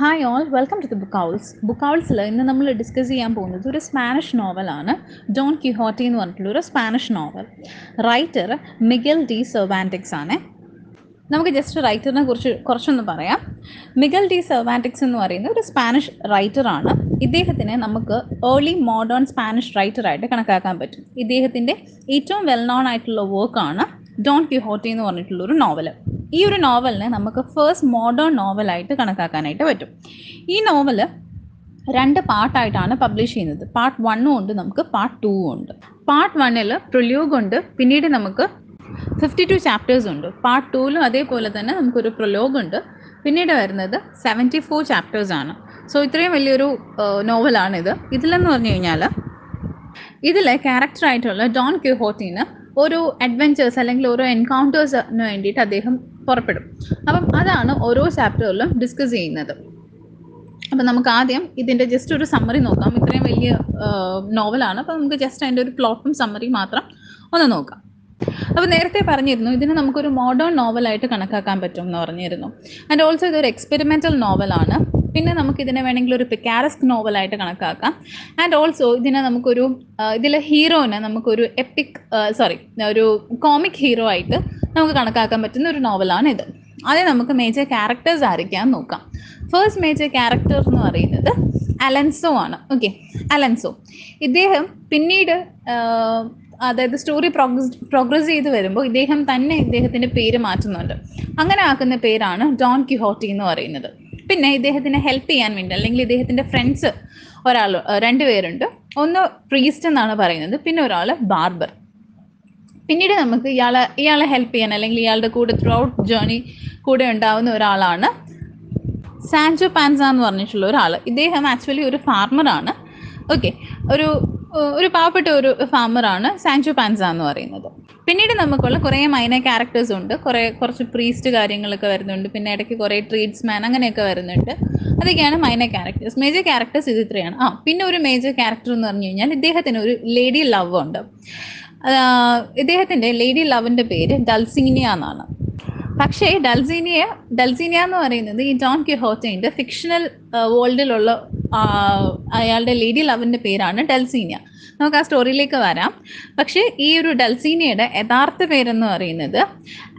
Hi all welcome to the book howls book ഹൗൾസിൽ ഇന്ന് നമ്മൾ discuss ചെയ്യാൻ പോകുന്നത് ഒരു സ്പാനിഷ് നോവലാണ് ഡോൺ കിഹോട്ടി എന്ന് പറഞ്ഞിട്ടുള്ള ഒരു Spanish novel writer Miguel de Cervantes ആണ്. നമുക്ക് ജസ്റ്റ് റൈറ്ററിനെ കുറിച്ച് കുറച്ചൊന്ന് പറയാം. മിഗൽ ഡി സെർവാന്റിക്സ് എന്ന് പറയുന്ന ഒരു സ്പാനിഷ് റൈറ്ററാണ് ഇദ്ദേഹത്തിനെ നമുക്ക് ഏർലി മോഡേൺ സ്പാനിഷ് റൈറ്ററായിട്ട് കണക്കാക്കാൻ പറ്റും. ഇദ്ദേഹത്തിന്റെ ഏറ്റവും വെൽ നോൺ ആയിട്ടുള്ള വർക്കാണ് ഡോൺ കിഹോട്ടി എന്ന് പറഞ്ഞിട്ടുള്ളൊരു നോവൽ ഈ ഒരു നോവലിനെ നമുക്ക് ഫേസ്റ്റ് മോഡേൺ നോവലായിട്ട് കണക്കാക്കാനായിട്ട് പറ്റും. ഈ നോവൽ രണ്ട് പാർട്ടായിട്ടാണ് പബ്ലിഷ് ചെയ്യുന്നത്. പാർട്ട് വണ്ണും ഉണ്ട് നമുക്ക് പാർട്ട് ടൂവും ഉണ്ട്. പാർട്ട് വണ്ണിൽ പ്രൊല്യൂഗ് ഉണ്ട് പിന്നീട് നമുക്ക് ഫിഫ്റ്റി ടു ചാപ്റ്റേഴ്സ് ഉണ്ട്. പാർട്ട് ടൂവിലും അതേപോലെ തന്നെ നമുക്കൊരു പ്രൊലോഗ് ഉണ്ട്. പിന്നീട് വരുന്നത് സെവന്റി ഫോർ ചാപ്റ്റേഴ്സ് ആണ്. സോ ഇത്രയും വലിയൊരു നോവലാണിത് ഇതിലെന്ന് പറഞ്ഞു കഴിഞ്ഞാൽ ഇതിലെ ക്യാരക്ടറായിട്ടുള്ള ഡോൺ ക്യൂഹോട്ടിന് ഒരു അഡ്വഞ്ചേഴ്സ് അല്ലെങ്കിൽ ഓരോ എൻകൗണ്ടേഴ്സിന് വേണ്ടിയിട്ട് അദ്ദേഹം പുറപ്പെടും. അപ്പം അതാണ് ഓരോ ചാപ്റ്ററിലും ഡിസ്കസ് ചെയ്യുന്നത്. അപ്പം നമുക്ക് ആദ്യം ഇതിന്റെ ജസ്റ്റ് ഒരു സമ്മറി നോക്കാം. ഇത്രയും വലിയ നോവലാണ് അപ്പം നമുക്ക് ജസ്റ്റ് അതിന്റെ ഒരു പ്ലോട്ടും സമ്മറി മാത്രം ഒന്ന് നോക്കാം. അപ്പോൾ നേരത്തെ പറഞ്ഞിരുന്നു ഇതിന് നമുക്കൊരു മോഡേൺ നോവലായിട്ട് കണക്കാക്കാൻ പറ്റും എന്ന് പറഞ്ഞിരുന്നു. ആൻഡ് ഓൾസോ ഇതൊരു എക്സ്പെരിമെന്റൽ നോവലാണ് പിന്നെ നമുക്ക് ഇതിനെ വേണമെങ്കിൽ ഒരു പിക്കാരസ്ക് നോവലായിട്ട് കണക്കാക്കാം. ആൻഡ് ഓൾസോ ഇതിനെ നമുക്കൊരു ഇതിലെ ഹീറോനെ നമുക്കൊരു എപ്പിക് സോറി ഒരു കോമിക് ഹീറോ ആയിട്ട് നമുക്ക് കണക്കാക്കാൻ പറ്റുന്ന ഒരു നോവലാണ് ഇത്. ആദ്യം നമുക്ക് മേജർ ക്യാരക്ടേഴ്സ് ആരൊക്കെയാന്ന് നോക്കാം. ഫേസ്റ്റ് മേജർ ക്യാരക്ടർ എന്ന് പറയുന്നത് അലൻസോ ആണ്. Okay Alonso. ഇദ്ദേഹം പിന്നീട് അതായത് സ്റ്റോറി പ്രോഗ്രസ് പ്രോഗ്രസ് ചെയ്ത് വരുമ്പോൾ ഇദ്ദേഹം തന്നെ ഇദ്ദേഹത്തിന്റെ പേര് മാറ്റുന്നുണ്ട്. അങ്ങനെ ആക്കുന്ന പേരാണ് ഡോൺ ക്യുഹോട്ടി എന്ന് പറയുന്നത്. പിന്നെ ഇദ്ദേഹത്തിനെ ഹെൽപ്പ് ചെയ്യാൻ വേണ്ടി അല്ലെങ്കിൽ ഇദ്ദേഹത്തിന്റെ ഫ്രണ്ട്സ് ഒരാൾ രണ്ടുപേരുണ്ട്. ഒന്ന് പ്രീസ്റ്റ് എന്നാണ് പറയുന്നത് പിന്നെ ഒരാൾ ബാർബർ പിന്നീട് നമുക്ക് ഇയാളെ ഇയാളെ ഹെൽപ്പ് ചെയ്യാൻ അല്ലെങ്കിൽ ഇയാളുടെ കൂടെ ത്രൂ ഔട്ട് ജേർണി കൂടെ ഉണ്ടാവുന്ന ഒരാളാണ്. സാൻജോ പാൻസ എന്ന് പറഞ്ഞിട്ടുള്ള ഒരാൾ ഇദ്ദേഹം ആക്ച്വലി ഒരു ഫാർമറാണ് ഓക്കെ ഒരു ഒരു പാവപ്പെട്ട ഒരു ഫാമറാണ് സാൻജോ പാൻസ എന്ന് പറയുന്നത്. പിന്നീട് നമുക്കുള്ള കുറേ മൈനർ ക്യാരക്ടേഴ്സ് ഉണ്ട്. കുറേ കുറച്ച് പ്രീസ്റ്റ് കാര്യങ്ങളൊക്കെ വരുന്നുണ്ട്. പിന്നെ ഇടയ്ക്ക് കുറേ ട്രീറ്റ്സ്മാൻ അങ്ങനെയൊക്കെ വരുന്നുണ്ട്. അതൊക്കെയാണ് മൈനർ ക്യാരക്ടേഴ്സ് മേജർ ക്യാരക്ടേഴ്സ് ഇത് ഇത്രയാണ്. ആ പിന്നെ ഒരു മേജർ ക്യാരക്ടർ എന്ന് പറഞ്ഞു കഴിഞ്ഞാൽ ഇദ്ദേഹത്തിന് ഒരു ലേഡി ലവ് ഉണ്ട്. ഇദ്ദേഹത്തിന്റെ ലേഡി ലവന്റെ പേര് ഡൽസീനിയ എന്നാണ്. പക്ഷേ ഡൽസീനിയ ഡൽസീനിയ എന്ന് പറയുന്നത് ഈ ജോൺ കിഹോറ്റൈന്റെ ഫിക്ഷണൽ വേൾഡിലുള്ള അയാളുടെ ലേഡി ലവന്റെ പേരാണ് ഡൽസീനിയ നമുക്ക് ആ സ്റ്റോറിയിലേക്ക് വരാം. പക്ഷേ ഈ ഒരു ഡൽസീനിയയുടെ യഥാർത്ഥ പേരെന്ന് പറയുന്നത്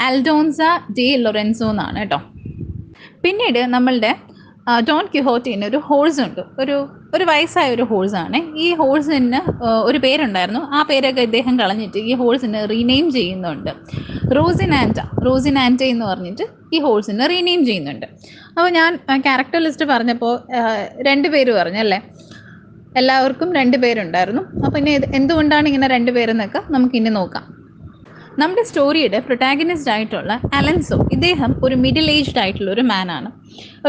അൽഡോൺസ ഡി ലൊറൻസോ എന്നാണ് കേട്ടോ. പിന്നീട് നമ്മളുടെ ഡോൺ കിഹോട്ടിന് ഒരു ഹോഴ്സ് ഉണ്ട്. ഒരു ഒരു വയസ്സായ ഒരു ഹോഴ്സാണ് ഈ ഹോഴ്സിന് ഒരു പേരുണ്ടായിരുന്നു. ആ പേരൊക്കെ ഇദ്ദേഹം കളഞ്ഞിട്ട് ഈ ഹോഴ്സിന് റീനെയിം ചെയ്യുന്നുണ്ട്. റോസിനാന്റ റോസിനാന്റ എന്ന് പറഞ്ഞിട്ട് ഈ ഹോൾസിന് റീനെയിം ചെയ്യുന്നുണ്ട്. അപ്പോൾ ഞാൻ ക്യാരക്ടർ ലിസ്റ്റ് പറഞ്ഞപ്പോൾ രണ്ട് പേര് പറഞ്ഞല്ലേ? എല്ലാവർക്കും രണ്ട് പേരുണ്ടായിരുന്നു. അപ്പോൾ ഇനി എന്തുകൊണ്ടാണ് ഇങ്ങനെ രണ്ട് പേരെന്നൊക്കെ നമുക്കിനി നോക്കാം. നമ്മുടെ സ്റ്റോറിയുടെ പ്രൊട്ടാഗനിസ്റ്റ് ആയിട്ടുള്ള അലൻസോ ഇദ്ദേഹം ഒരു മിഡിൽ ഏജ്ഡ് ആയിട്ടുള്ള ഒരു മാൻ ആണ്.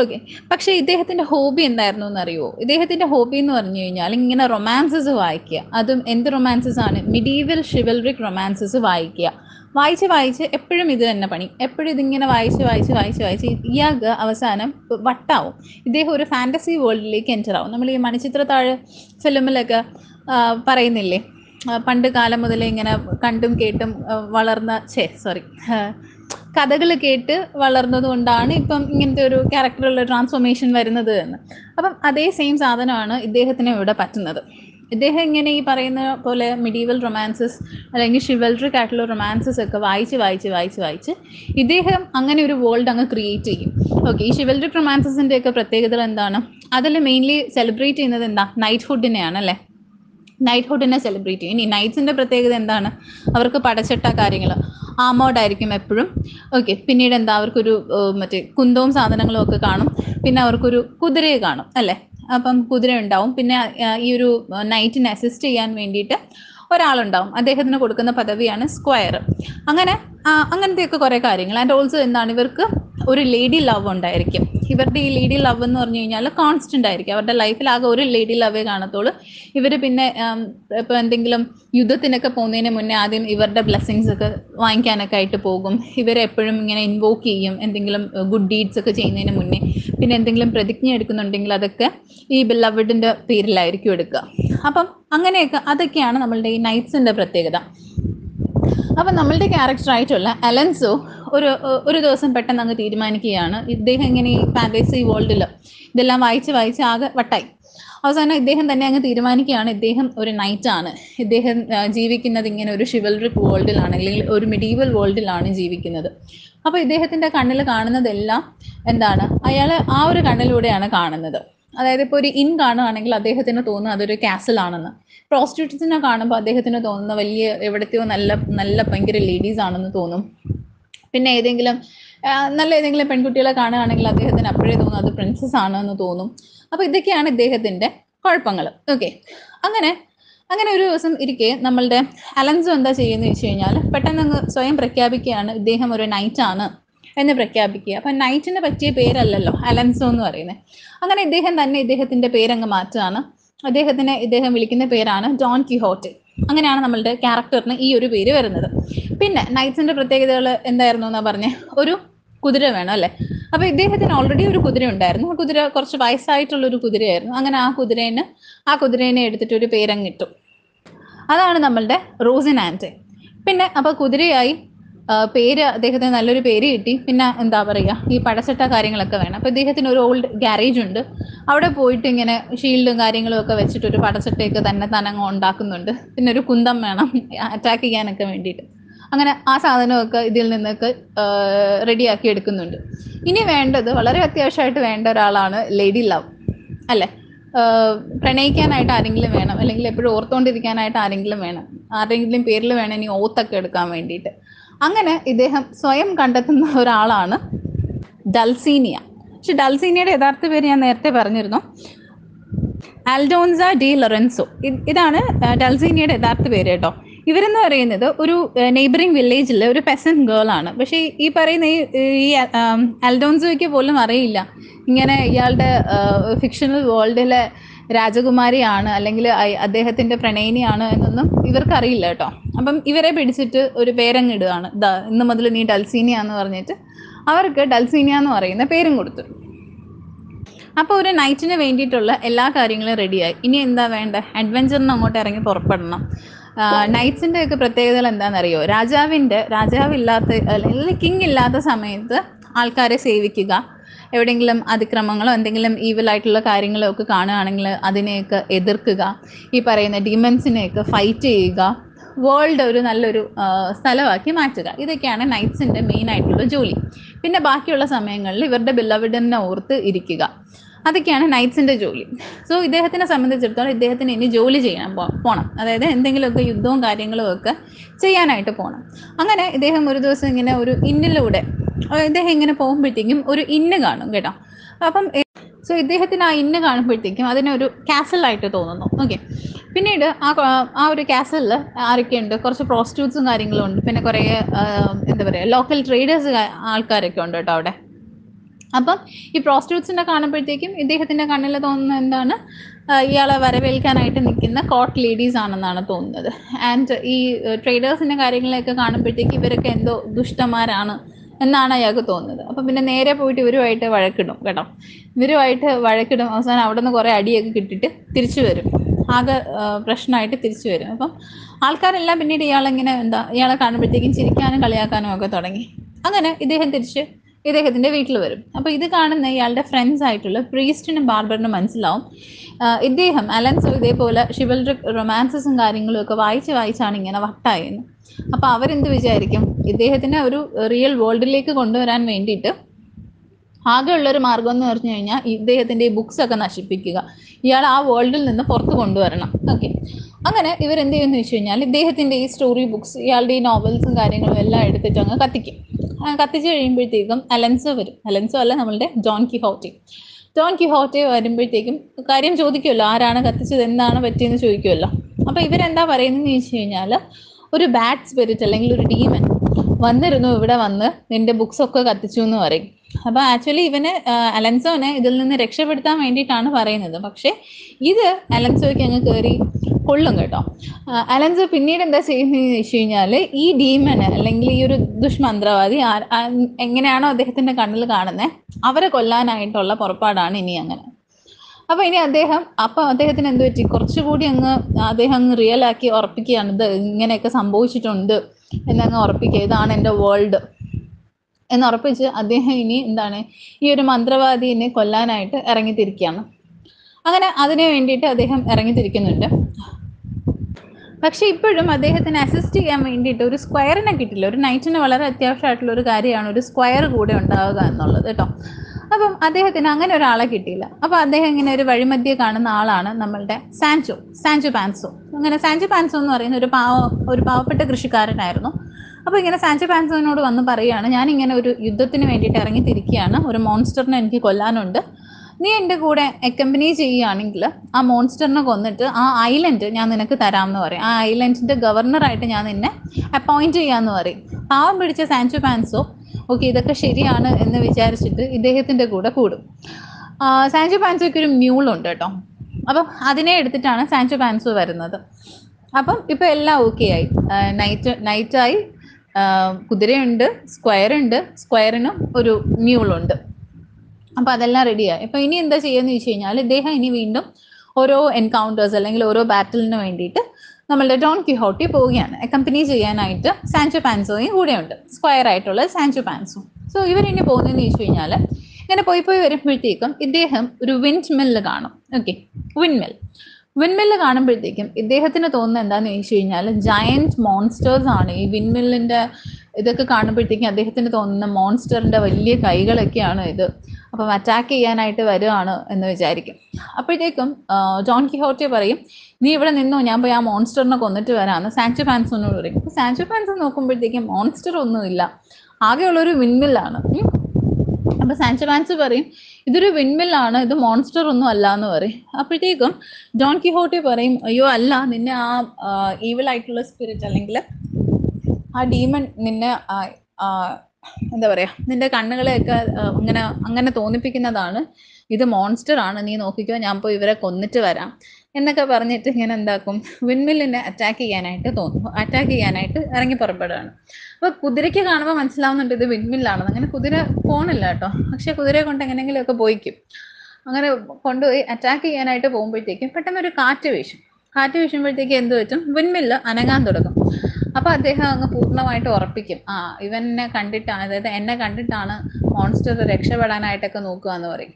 ഓക്കെ പക്ഷേ ഇദ്ദേഹത്തിന്റെ ഹോബി എന്തായിരുന്നു എന്നറിയുമോ ഇദ്ദേഹത്തിന്റെ ഹോബി എന്ന് പറഞ്ഞു കഴിഞ്ഞാൽ ഇങ്ങനെ റൊമാൻസസ് വായിക്കുക. അതും എന്ത് റൊമാൻസസ് ആണ്? മിഡീവൽ ഷിവൽറിക് റൊമാൻസസ് വായിക്കുക. വായിച്ച് വായിച്ച് എപ്പോഴും ഇത് തന്നെ പണി. എപ്പോഴും ഇതിങ്ങനെ വായിച്ച് വായിച്ച് വായിച്ച് വായിച്ച് ഇയാൾക്ക് അവസാനം വട്ടാവും. ഇദ്ദേഹം ഒരു ഫാന്റസി വേൾഡിലേക്ക് എന്റർ ആവും. നമ്മൾ ഈ മണിച്ചിത്രത്താഴ് ഫിലിമിലൊക്കെ പറയുന്നില്ലേ? പണ്ട് കാലം മുതലേ ഇങ്ങനെ കണ്ടും കേട്ടും വളർന്ന ഛേ സോറി കഥകൾ കേട്ട് വളർന്നത് കൊണ്ടാണ് ഇപ്പം ഇങ്ങനത്തെ ഒരു ക്യാരക്ടറുള്ള ട്രാൻസ്ഫോർമേഷൻ വരുന്നത് എന്ന്. അപ്പം അതേ സെയിം സാധനമാണ് ഇദ്ദേഹത്തിന് ഇവിടെ പറ്റുന്നത്. ഇദ്ദേഹം ഇങ്ങനെ ഈ പറയുന്ന പോലെ മിഡീവൽ റൊമാൻസസ് അല്ലെങ്കിൽ ഷിവൽട്രിക് ആയിട്ടുള്ള റൊമാൻസസ് ഒക്കെ വായിച്ച് വായിച്ച് വായിച്ച് വായിച്ച് ഇദ്ദേഹം അങ്ങനെ ഒരു വേൾഡ് അങ്ങ് ക്രിയേറ്റ് ചെയ്യും. ഓക്കെ ഈ ഷിവൽട്രിക് റൊമാൻസസിന്റെ ഒക്കെ പ്രത്യേകതകൾ എന്താണ്? അതിൽ മെയിൻലി സെലിബ്രേറ്റ് ചെയ്യുന്നത് എന്താ? നൈറ്റ് ഫുഡിനെയാണ് അല്ലേ? നൈറ്റ് ഹുഡിനെ സെലിബ്രേറ്റ് ചെയ്യും. ഇനി നൈറ്റ്സിന്റെ പ്രത്യേകത എന്താണ്? അവർക്ക് പടച്ചട്ട കാര്യങ്ങൾ ആമോഡ് ആയിരിക്കും എപ്പോഴും. ഓക്കെ പിന്നീട് എന്താ? അവർക്കൊരു മറ്റേ കുന്തവും സാധനങ്ങളും ഒക്കെ കാണും. പിന്നെ അവർക്കൊരു കുതിരയെ കാണും അല്ലേ? അപ്പം കുതിര ഉണ്ടാവും. പിന്നെ ഈ ഒരു നൈറ്റിനെ അസിസ്റ്റ് ചെയ്യാൻ വേണ്ടിയിട്ട് ഒരാളുണ്ടാവും. അദ്ദേഹത്തിന് കൊടുക്കുന്ന പദവിയാണ് സ്ക്വയർ അങ്ങനെ അങ്ങനത്തെയൊക്കെ കുറേ കാര്യങ്ങൾ. ആൻഡ് ഓൾസോ എന്താണ് ഇവർക്ക് ഒരു ലേഡി ലവ് ഉണ്ടായിരിക്കും. ഇവരുടെ ഈ ലേഡി ലവ് എന്ന് പറഞ്ഞു കഴിഞ്ഞാൽ കോൺസ്റ്റന്റ് ആയിരിക്കും. അവരുടെ ലൈഫിൽ ആകെ ഒരു ലേഡി ലവേ കാണത്തുള്ളൂ. ഇവർ പിന്നെ ഇപ്പോൾ എന്തെങ്കിലും യുദ്ധത്തിനൊക്കെ പോകുന്നതിന് മുന്നേ ആദ്യം ഇവരുടെ ബ്ലെസ്സിങ്സ് ഒക്കെ വാങ്ങിക്കാനൊക്കെ ആയിട്ട് പോകും. ഇവരെ എപ്പോഴും ഇങ്ങനെ ഇൻവോക്ക് ചെയ്യും. എന്തെങ്കിലും ഗുഡ് ഡീഡ്സ് ഒക്കെ ചെയ്യുന്നതിന് മുന്നേ. പിന്നെ എന്തെങ്കിലും പ്രതിജ്ഞ എടുക്കുന്നുണ്ടെങ്കിൽ അതൊക്കെ ഈ ബില്ലവിഡിന്റെ പേരിലായിരിക്കും എടുക്കുക. അപ്പം അങ്ങനെയൊക്കെ അതൊക്കെയാണ് നമ്മളുടെ ഈ നൈറ്റ്സിന്റെ പ്രത്യേകത. അപ്പം നമ്മളുടെ ക്യാരക്ടറായിട്ടുള്ള അലൻസോ ഒരു ഒരു ദിവസം പെട്ടെന്ന് അങ്ങ് തീരുമാനിക്കുകയാണ്. ഇദ്ദേഹം ഇങ്ങനെ ഈ ഫാന്റസി വേൾഡിൽ ഇതെല്ലാം വായിച്ച് വായിച്ച് ആകെ വട്ടായി. അവസാനം ഇദ്ദേഹം തന്നെ അങ്ങ് തീരുമാനിക്കുകയാണ് ഇദ്ദേഹം ഒരു നൈറ്റാണ് ഇദ്ദേഹം ആ, ജീവിക്കുന്നത് ഇങ്ങനെ ഒരു ഷിവൽറിക് വേൾഡിലാണ് അല്ലെങ്കിൽ ഒരു മിഡീവൽ വേൾഡിലാണ് ജീവിക്കുന്നത്. അപ്പോൾ ഇദ്ദേഹത്തിന്റെ കണ്ണിൽ കാണുന്നതെല്ലാം എന്താണ്? അയാൾ ആ ഒരു കണ്ണിലൂടെയാണ് കാണുന്നത്. അതായത് ഇപ്പോൾ ഒരു ഇൻ കാണുകയാണെങ്കിൽ അദ്ദേഹത്തിന് തോന്നുന്നു അതൊരു ആണെന്ന്. പ്രോസ്റ്റിറ്റ്യൂട്ട്സിനെ കാണുമ്പോൾ അദ്ദേഹത്തിന് തോന്നുന്ന വലിയ എവിടത്തെയോ നല്ല നല്ല ഭയങ്കര ലേഡീസ് ആണെന്ന് തോന്നും. പിന്നെ ഏതെങ്കിലും നല്ല ഏതെങ്കിലും പെൺകുട്ടികളെ കാണുകയാണെങ്കിൽ അദ്ദേഹത്തിന് അപ്പോഴേ തോന്നും അത് പ്രിൻസസ് ആണ് എന്ന് തോന്നും. അപ്പോൾ ഇതൊക്കെയാണ് ഇദ്ദേഹത്തിന്റെ കുഴപ്പങ്ങൾ ഓക്കെ അങ്ങനെ അങ്ങനെ ഒരു ദിവസം ഇരിക്കെ നമ്മളുടെ അലൻസോ എന്താ ചെയ്യുന്നത് വെച്ച് കഴിഞ്ഞാൽ പെട്ടെന്ന് അങ്ങ് സ്വയം പ്രഖ്യാപിക്കുകയാണ് ഇദ്ദേഹം ഒരു നൈറ്റ് ആണ് എന്ന് പ്രഖ്യാപിക്കുക. അപ്പം നൈറ്റിന് പറ്റിയ പേരല്ലല്ലോ അലൻസോ എന്ന് പറയുന്നത്. അങ്ങനെ ഇദ്ദേഹം തന്നെ ഇദ്ദേഹത്തിന്റെ പേരങ്ങ് മാറ്റുകയാണ്. അദ്ദേഹത്തിനെ ഇദ്ദേഹം വിളിക്കുന്ന പേരാണ് ഡോൺ കിഹോട്ട് അങ്ങനെയാണ് നമ്മളുടെ ക്യാരക്ടറിന് ഈ ഒരു പേര് വരുന്നത്. പിന്നെ നൈറ്റ്സിന്റെ പ്രത്യേകതകൾ എന്തായിരുന്നു എന്നാ പറഞ്ഞ? ഒരു കുതിര വേണം അല്ലെ? അപ്പൊ ഇദ്ദേഹത്തിന് ഓൾറെഡി ഒരു കുതിര ഉണ്ടായിരുന്നു. ആ കുതിര കുറച്ച് വയസ്സായിട്ടുള്ള ഒരു കുതിരയായിരുന്നു. അങ്ങനെ ആ കുതിരേന് ആ കുതിരേനെ എടുത്തിട്ട് ഒരു പേരങ്ങിട്ടു അതാണ് നമ്മളുടെ റോസിൻ ആൻഡ് പിന്നെ അപ്പൊ കുതിരയായി പേര് അദ്ദേഹത്തിന് നല്ലൊരു പേര് കിട്ടി. പിന്നെ എന്താ പറയുക ഈ പടച്ചട്ട കാര്യങ്ങളൊക്കെ വേണം. അപ്പോൾ ഇദ്ദേഹത്തിന് ഒരു ഓൾഡ് ഗാരേജ് ഉണ്ട്. അവിടെ പോയിട്ട് ഇങ്ങനെ ഷീൽഡും കാര്യങ്ങളും ഒക്കെ വെച്ചിട്ട് ഒരു പടച്ചട്ടയൊക്കെ തന്നെ തനങ്ങ് ഉണ്ടാക്കുന്നുണ്ട്. പിന്നെ ഒരു കുന്തം വേണം അറ്റാക്ക് ചെയ്യാനൊക്കെ വേണ്ടിയിട്ട്. അങ്ങനെ ആ സാധനമൊക്കെ ഇതിൽ നിന്നൊക്കെ റെഡിയാക്കി എടുക്കുന്നുണ്ട്. ഇനി വേണ്ടത് വളരെ അത്യാവശ്യമായിട്ട് വേണ്ട ഒരാളാണ് ലേഡി ലവ് അല്ലേ? പ്രണയിക്കാനായിട്ട് ആരെങ്കിലും വേണം. അല്ലെങ്കിൽ എപ്പോഴും ഓർത്തുകൊണ്ടിരിക്കാനായിട്ട് ആരെങ്കിലും വേണം. ആരെങ്കിലും പേരിൽ വേണം ഇനി ഓത്തൊക്കെ എടുക്കാൻ വേണ്ടിയിട്ട്. അങ്ങനെ ഇദ്ദേഹം സ്വയം കണ്ടെത്തുന്ന ഒരാളാണ് ഡൽസീനിയ. പക്ഷെ ഡൽസീനിയയുടെ യഥാർത്ഥ പേര് ഞാൻ നേരത്തെ പറഞ്ഞിരുന്നു. Aldonza de Lorenzo. ഇതാണ് ഡൽസീനിയയുടെ യഥാർത്ഥ പേര് കേട്ടോ. ഇവരെന്ന് പറയുന്നത് ഒരു നെയ്ബറിംഗ് വില്ലേജിലെ ഒരു പെസൻ ഗേൾ ആണ്. പക്ഷേ ഈ- പറയുന്ന ഈ ഈ ആം, അൽഡോൺസോയ്ക്ക് പോലും അറിയില്ല. ഇങ്ങനെ ഇയാളുടെ ഫിക്ഷണൽ വേൾഡിലെ രാജകുമാരിയാണ് അല്ലെങ്കിൽ അദ്ദേഹത്തിന്റെ പ്രണയിനിയാണ് എന്നൊന്നും ഇവർക്കറിയില്ല കേട്ടോ. അപ്പം ഇവരെ പിടിച്ചിട്ട് ഒരു പേരങ്ങ് ഇടുകയാണ് ദാ ഇന്ന് മുതൽ നീ ഡൽസീനിയ എന്ന് പറഞ്ഞിട്ട് അവർക്ക് ഡൽസീനിയ എന്ന് പറയുന്ന പേരും കൊടുത്തു. അപ്പോൾ ഒരു നൈറ്റിന് വേണ്ടിയിട്ടുള്ള എല്ലാ കാര്യങ്ങളും റെഡിയായി. ഇനി എന്താ വേണ്ട? അഡ്വഞ്ചറിന് അങ്ങോട്ട് ഇറങ്ങി പുറപ്പെടണം. നൈറ്റ്സിന്റെ ഒക്കെ പ്രത്യേകതകൾ എന്താണെന്നറിയോ? രാജാവിന്റെ രാജാവില്ലാത്ത അല്ലെങ്കിൽ കിങ് ഇല്ലാത്ത സമയത്ത് ആൾക്കാരെ സേവിക്കുക. എവിടെയെങ്കിലും അതിക്രമങ്ങളോ എന്തെങ്കിലും ഈവൽ ആയിട്ടുള്ള കാര്യങ്ങളോ ഒക്കെ കാണുകയാണെങ്കിൽ അതിനെയൊക്കെ എതിർക്കുക. ഈ പറയുന്ന ഡിമൻസിനെയൊക്കെ ഫൈറ്റ് ചെയ്യുക. വേൾഡ് ഒരു നല്ലൊരു സ്ഥലമാക്കി മാറ്റുക. ഇതൊക്കെയാണ് നൈറ്റ്സിന്റെ മെയിൻ ആയിട്ടുള്ള ജോലി. പിന്നെ ബാക്കിയുള്ള സമയങ്ങളിൽ ഇവരുടെ ബില്ലവിടനെ ഓർത്ത് ഇരിക്കുക. അതൊക്കെയാണ് നൈറ്റ്സിന്റെ ജോലി. സോ ഇദ്ദേഹത്തിനെ സംബന്ധിച്ചിടത്തോളം ഇദ്ദേഹത്തിന് ഇനി ജോലി ചെയ്യാൻ പോകണം അതായത് എന്തെങ്കിലുമൊക്കെ യുദ്ധവും കാര്യങ്ങളും ഒക്കെ ചെയ്യാനായിട്ട് പോകണം അങ്ങനെ ഇദ്ദേഹം ഒരു ദിവസം ഇങ്ങനെ ഒരു ഇന്നിലൂടെ ഇദ്ദേഹം ഇങ്ങനെ പോകുമ്പോഴത്തേക്കും ഒരു ഇന്ന് കാണും കേട്ടോ. അപ്പം സോ ഇദ്ദേഹത്തിന് ആ ഇന്ന് കാണുമ്പോഴത്തേക്കും അതിനൊരു കാസലായിട്ട് തോന്നുന്നു. ഓക്കെ പിന്നീട് ആ ആ ഒരു കാസലിൽ ആരൊക്കെയുണ്ട്? കുറച്ച് പ്രോസ്റ്റിറ്റ്യൂട്ട്സും കാര്യങ്ങളും ഉണ്ട്. പിന്നെ കുറേ എന്താ പറയുക ലോക്കൽ ട്രേഡേഴ്സ് ആൾക്കാരൊക്കെ ഉണ്ട് കേട്ടോ അവിടെ. അപ്പം ഈ പ്രോസ്റ്റിറ്റ്യൂട്ട്സിനെ കാണുമ്പോഴത്തേക്കും ഇദ്ദേഹത്തിന്റെ കണ്ണിൽ തോന്നുന്നത് എന്താണ്? ഇയാളെ വരവേൽക്കാനായിട്ട് നിൽക്കുന്ന കോട്ട് ലേഡീസ് ആണെന്നാണ് തോന്നുന്നത്. ആൻഡ് ഈ ട്രേഡേഴ്സിന്റെ കാര്യങ്ങളെയൊക്കെ കാണുമ്പോഴത്തേക്ക് ഇവരൊക്കെ എന്തോ ദുഷ്ടന്മാരാണ് എന്നാണ് അയാൾക്ക് തോന്നുന്നത്. അപ്പം പിന്നെ നേരെ പോയിട്ട് ഇവരുമായിട്ട് വഴക്കിടും കേട്ടോ. ഇവരുമായിട്ട് വഴക്കിടും. അവസാനം അവിടെ നിന്ന് കുറേ അടിയൊക്കെ കിട്ടിയിട്ട് തിരിച്ചു വരും. ആകെ പ്രശ്നമായിട്ട് തിരിച്ചു വരും. അപ്പം ആൾക്കാരെല്ലാം പിന്നീട് ഇയാളെങ്ങനെ എന്താ ഇയാളെ കാണുമ്പോഴത്തേക്കും ചിരിക്കാനും കളിയാക്കാനും ഒക്കെ തുടങ്ങി. അങ്ങനെ ഇദ്ദേഹം തിരിച്ച് ഇദ്ദേഹത്തിന്റെ വീട്ടിൽ വരും. അപ്പോൾ ഇത് കാണുന്ന ഇയാളുടെ ഫ്രണ്ട്സ് ആയിട്ടുള്ള പ്രീസ്റ്റിനും ബാർബറിനും മനസ്സിലാവും. ഇദ്ദേഹം അലൻസോ ഇതേപോലെ ഷിവൽറിക് റൊമാൻസസും കാര്യങ്ങളും ഒക്കെ വായിച്ച് വായിച്ചാണ് ഇങ്ങനെ വട്ടായെന്ന്. അപ്പോൾ അവരെന്ത് വിചാരിക്കും? ഇദ്ദേഹത്തിനെ ഒരു റിയൽ വേൾഡിലേക്ക് കൊണ്ടുവരാൻ വേണ്ടിയിട്ട് ആകെ ഉള്ളൊരു മാർഗം എന്ന് പറഞ്ഞു കഴിഞ്ഞാൽ ഇദ്ദേഹത്തിന്റെ ഈ ബുക്സ് ഒക്കെ നശിപ്പിക്കുക. ഇയാൾ ആ വേൾഡിൽ നിന്ന് പുറത്ത് കൊണ്ടുവരണം. ഓക്കെ അങ്ങനെ ഇവരെന്ത് ചെയ്യുമെന്ന് വെച്ച് കഴിഞ്ഞാൽ ഇദ്ദേഹത്തിന്റെ ഈ സ്റ്റോറി ബുക്സ് ഇയാളുടെ ഈ നോവൽസും കാര്യങ്ങളും എല്ലാം എടുത്തിട്ട് അങ്ങ് കത്തിക്കും. കത്തിച്ച് കഴിയുമ്പോഴത്തേക്കും അലൻസോ വരും. അലൻസോ അല്ല നമ്മളുടെ ജോൺ കിഹോട്ടി. ജോൺ കിഹോട്ടി വരുമ്പോഴത്തേക്കും കാര്യം ചോദിക്കുമല്ലോ ആരാണ് കത്തിച്ചത് എന്താണ് പറ്റിയെന്ന് ചോദിക്കുമല്ലോ അപ്പോൾ ഇവരെന്താ പറയുന്നതെന്ന് ചോദിച്ചു കഴിഞ്ഞാൽ ഒരു ബാഡ് സ്പിരിറ്റ് അല്ലെങ്കിൽ ഒരു ഡീമൻ വന്നിരുന്നു ഇവിടെ വന്ന് നിന്റെ ബുക്സ് ഒക്കെ കത്തിച്ചു എന്ന് പറയും. അപ്പൊ ആക്ച്വലി ഇവന് അലൻസോനെ ഇതിൽ നിന്ന് രക്ഷപ്പെടുത്താൻ വേണ്ടിയിട്ടാണ് പറയുന്നത്. പക്ഷെ ഇത് അലൻസോയ്ക്ക് അങ്ങ് കയറി കൊള്ളും കേട്ടോ. അലൻസ് പിന്നീട് എന്താ ചെയ്യുന്ന വെച്ച് കഴിഞ്ഞാൽ ഈ ഡീമന് അല്ലെങ്കിൽ ഈ ഒരു ദുഷ്മന്ത്രവാദി എങ്ങനെയാണോ അദ്ദേഹത്തിന്റെ കണ്ണിൽ കാണുന്നത് അവരെ കൊല്ലാനായിട്ടുള്ള പുറപ്പാടാണ് ഇനി അങ്ങനെ. അപ്പൊ ഇനി അദ്ദേഹം അപ്പൊ അദ്ദേഹത്തിന് എന്ത് പറ്റി? കുറച്ചുകൂടി അങ്ങ് അദ്ദേഹം അങ്ങ് റിയൽ ആക്കി ഉറപ്പിക്കുകയാണ്. ഇത് ഇങ്ങനെയൊക്കെ സംഭവിച്ചിട്ടുണ്ട് എന്നങ്ങ് ഉറപ്പിക്കുക. ഇതാണ് എന്റെ വേൾഡ് എന്നുറപ്പിച്ച് അദ്ദേഹം ഇനി എന്താണ് ഈ ഒരു മന്ത്രവാദിനെ കൊല്ലാനായിട്ട് ഇറങ്ങിത്തിരിക്കുകയാണ്. അങ്ങനെ അതിനു വേണ്ടിയിട്ട് അദ്ദേഹം ഇറങ്ങിത്തിരിക്കുന്നുണ്ട്. പക്ഷെ ഇപ്പോഴും അദ്ദേഹത്തിന് അസിസ്റ്റ് ചെയ്യാൻ വേണ്ടിയിട്ട് ഒരു സ്ക്വയറിനെ കിട്ടില്ല. ഒരു നൈറ്റിന് വളരെ അത്യാവശ്യമായിട്ടുള്ള ഒരു കാര്യമാണ് ഒരു സ്ക്വയർ കൂടെ ഉണ്ടാവുക എന്നുള്ളത് കേട്ടോ. അപ്പം അദ്ദേഹത്തിന് അങ്ങനെ ഒരാളെ കിട്ടിയില്ല. അപ്പോൾ അദ്ദേഹം ഇങ്ങനെ ഒരു വഴിമധ്യേ കാണുന്ന ആളാണ് നമ്മളുടെ സാൻചോ സാൻചോ പാൻസോ. അങ്ങനെ സാൻചോ പാൻസോ എന്ന് പറയുന്ന ഒരു പാവ ഒരു പാവപ്പെട്ട കൃഷിക്കാരനായിരുന്നു. അപ്പോൾ ഇങ്ങനെ സാൻചോ പാൻസോനോട് വന്ന് പറയുകയാണ് ഞാൻ ഇങ്ങനെ ഒരു യുദ്ധത്തിന് വേണ്ടിയിട്ട് ഇറങ്ങിത്തിരിക്കുകയാണ്. ഒരു മോൺസ്റ്ററിനെ എനിക്ക് കൊല്ലാനുണ്ട്. നീ എന്റെ കൂടെ അക്കമ്പനി ചെയ്യുകയാണെങ്കിൽ ആ മോൺസ്റ്ററിനെ കൊന്നിട്ട് ആ ഐലൻഡ് ഞാൻ നിനക്ക് തരാമെന്ന് പറയും. ആ ഐലൻഡിന്റെ ഗവർണറായിട്ട് ഞാൻ നിന്നെ അപ്പോയിന്റ് ചെയ്യാമെന്ന് പറയും. പാവം പിടിച്ച സാൻചോ പാൻസോ ഓക്കെ ഇതൊക്കെ ശരിയാണ് എന്ന് വിചാരിച്ചിട്ട് ഇദ്ദേഹത്തിന്റെ കൂടെ കൂടും. സാൻചോ പാൻസോയ്ക്ക് ഒരു മ്യൂളുണ്ട് കേട്ടോ. അപ്പം അതിനെ എടുത്തിട്ടാണ് സാൻചോ പാൻസോ വരുന്നത്. അപ്പം ഇപ്പം എല്ലാം ഓക്കെ ആയി. നൈറ്റ് നൈറ്റായി കുതിരയുണ്ട് സ്ക്വയറുണ്ട് സ്ക്വയറിനും ഒരു മ്യൂളുണ്ട് അപ്പോൾ അതെല്ലാം റെഡിയായി ഇപ്പോൾ ഇനി എന്താ ചെയ്യുന്നത് ചോദിച്ചു കഴിഞ്ഞാൽ ഇദ്ദേഹം ഇനി വീണ്ടും ഓരോ എൻകൗണ്ടേഴ്സ് അല്ലെങ്കിൽ ഓരോ ബാറ്റിലിന് വേണ്ടിയിട്ട് നമ്മളുടെ ഡോൺ കിഹോട്ടി പോവുകയാണ്. കമ്പനി ചെയ്യാനായിട്ട് സാൻചോ പാൻസോയും കൂടെയുണ്ട്. സ്ക്വയർ ആയിട്ടുള്ള സാൻചോ പാൻസോ സോ ഇവരിനി പോകുന്നതെന്ന് ചോദിച്ചു കഴിഞ്ഞാൽ ഇങ്ങനെ പോയി പോയി വരുമ്പോഴത്തേക്കും ഇദ്ദേഹം ഒരു വിൻഡ് മില്ല് കാണും. Okay windmill windmill കാണുമ്പോഴത്തേക്കും ഇദ്ദേഹത്തിന് തോന്നുന്നത് എന്താന്ന് ചോദിച്ചു കഴിഞ്ഞാൽ ജയന്റ് മോൺസ്റ്റേഴ്സ് ആണ്. ഈ വിൻഡ് മില്ലിന്റെ ഇതൊക്കെ കാണുമ്പോഴത്തേക്കും അദ്ദേഹത്തിന് തോന്നുന്ന മോൺസ്റ്ററിന്റെ വലിയ കൈകളൊക്കെയാണ് ഇത്. അപ്പം അറ്റാക്ക് ചെയ്യാനായിട്ട് വരുവാണ് എന്ന് വിചാരിക്കും. അപ്പോഴത്തേക്കും ജോൺ കിഹോർട്ടി പറയും നീ ഇവിടെ നിന്നോ ഞാൻ പോയി ആ മോൺസ്റ്ററിനെ കൊന്നിട്ട് വരാമെന്ന് സാൻചോ പാൻസോനോട് പറയും. അപ്പോൾ സാൻചോ പാൻസോ നോക്കുമ്പോഴത്തേക്കും മോൺസ്റ്റർ ഒന്നുമില്ല ആകെയുള്ളൊരു വിൻമില്ലാണ് അപ്പോൾ സാൻചോ പാൻസ് പറയും ഇതൊരു വിൻമില്ലാണ് ഇത് മോൺസ്റ്റർ ഒന്നും അല്ല എന്ന് പറയും. അപ്പോഴത്തേക്കും ജോൺ കിഹോട്ടി പറയും അയ്യോ അല്ല നിന്നെ ആ ഈവിൾ ആയിട്ടുള്ള സ്പിരിറ്റ് അല്ലെങ്കിൽ ആ ഡീമൺ നിന്നെ എന്താ പറയാ നിന്റെ കണ്ണുകളെയൊക്കെ അങ്ങനെ അങ്ങനെ തോന്നിപ്പിക്കുന്നതാണ്. ഇത് മോൺസ്റ്റർ ആണ് നീ നോക്കിക്കോ ഞാൻ പോയി ഇവരെ കൊന്നിട്ട് വരാം. എന്നൊക്കെ പറഞ്ഞിട്ട് ഇങ്ങനെ എന്താക്കും വിൻമില്ലിനെ അറ്റാക്ക് ചെയ്യാനായിട്ട് തോന്നും. അറ്റാക്ക് ചെയ്യാനായിട്ട് ഇറങ്ങി പുറപ്പെടുകയാണ്. അപ്പോൾ കുതിരയ്ക്ക് കാണുമ്പോൾ മനസ്സിലാവുന്നുണ്ട് ഇത് വിൻമില്ലാണെന്ന് അങ്ങനെ കുതിര പോണില്ല കേട്ടോ. പക്ഷെ കുതിരയെ കൊണ്ട് എങ്ങനെയെങ്കിലുമൊക്കെ പോയിക്കും. അങ്ങനെ കൊണ്ടുപോയി അറ്റാക്ക് ചെയ്യാനായിട്ട് പോകുമ്പോഴത്തേക്കും പെട്ടെന്ന് ഒരു കാറ്റ് വീശും. കാറ്റ് വീശുമ്പോഴത്തേക്ക് എന്ത് പറ്റും? വിൻമില്ല് അനങ്ങാൻ തുടങ്ങും. അപ്പോൾ അദ്ദേഹം അങ്ങ് പൂർണമായിട്ട് ഉറപ്പിക്കും. ആ ഇവനെ കണ്ടിട്ടാണ് അതായത് എന്നെ കണ്ടിട്ടാണ് മോൺസ്റ്റർ രക്ഷപ്പെടാനായിട്ടൊക്കെ നോക്കുക എന്ന് പറയും.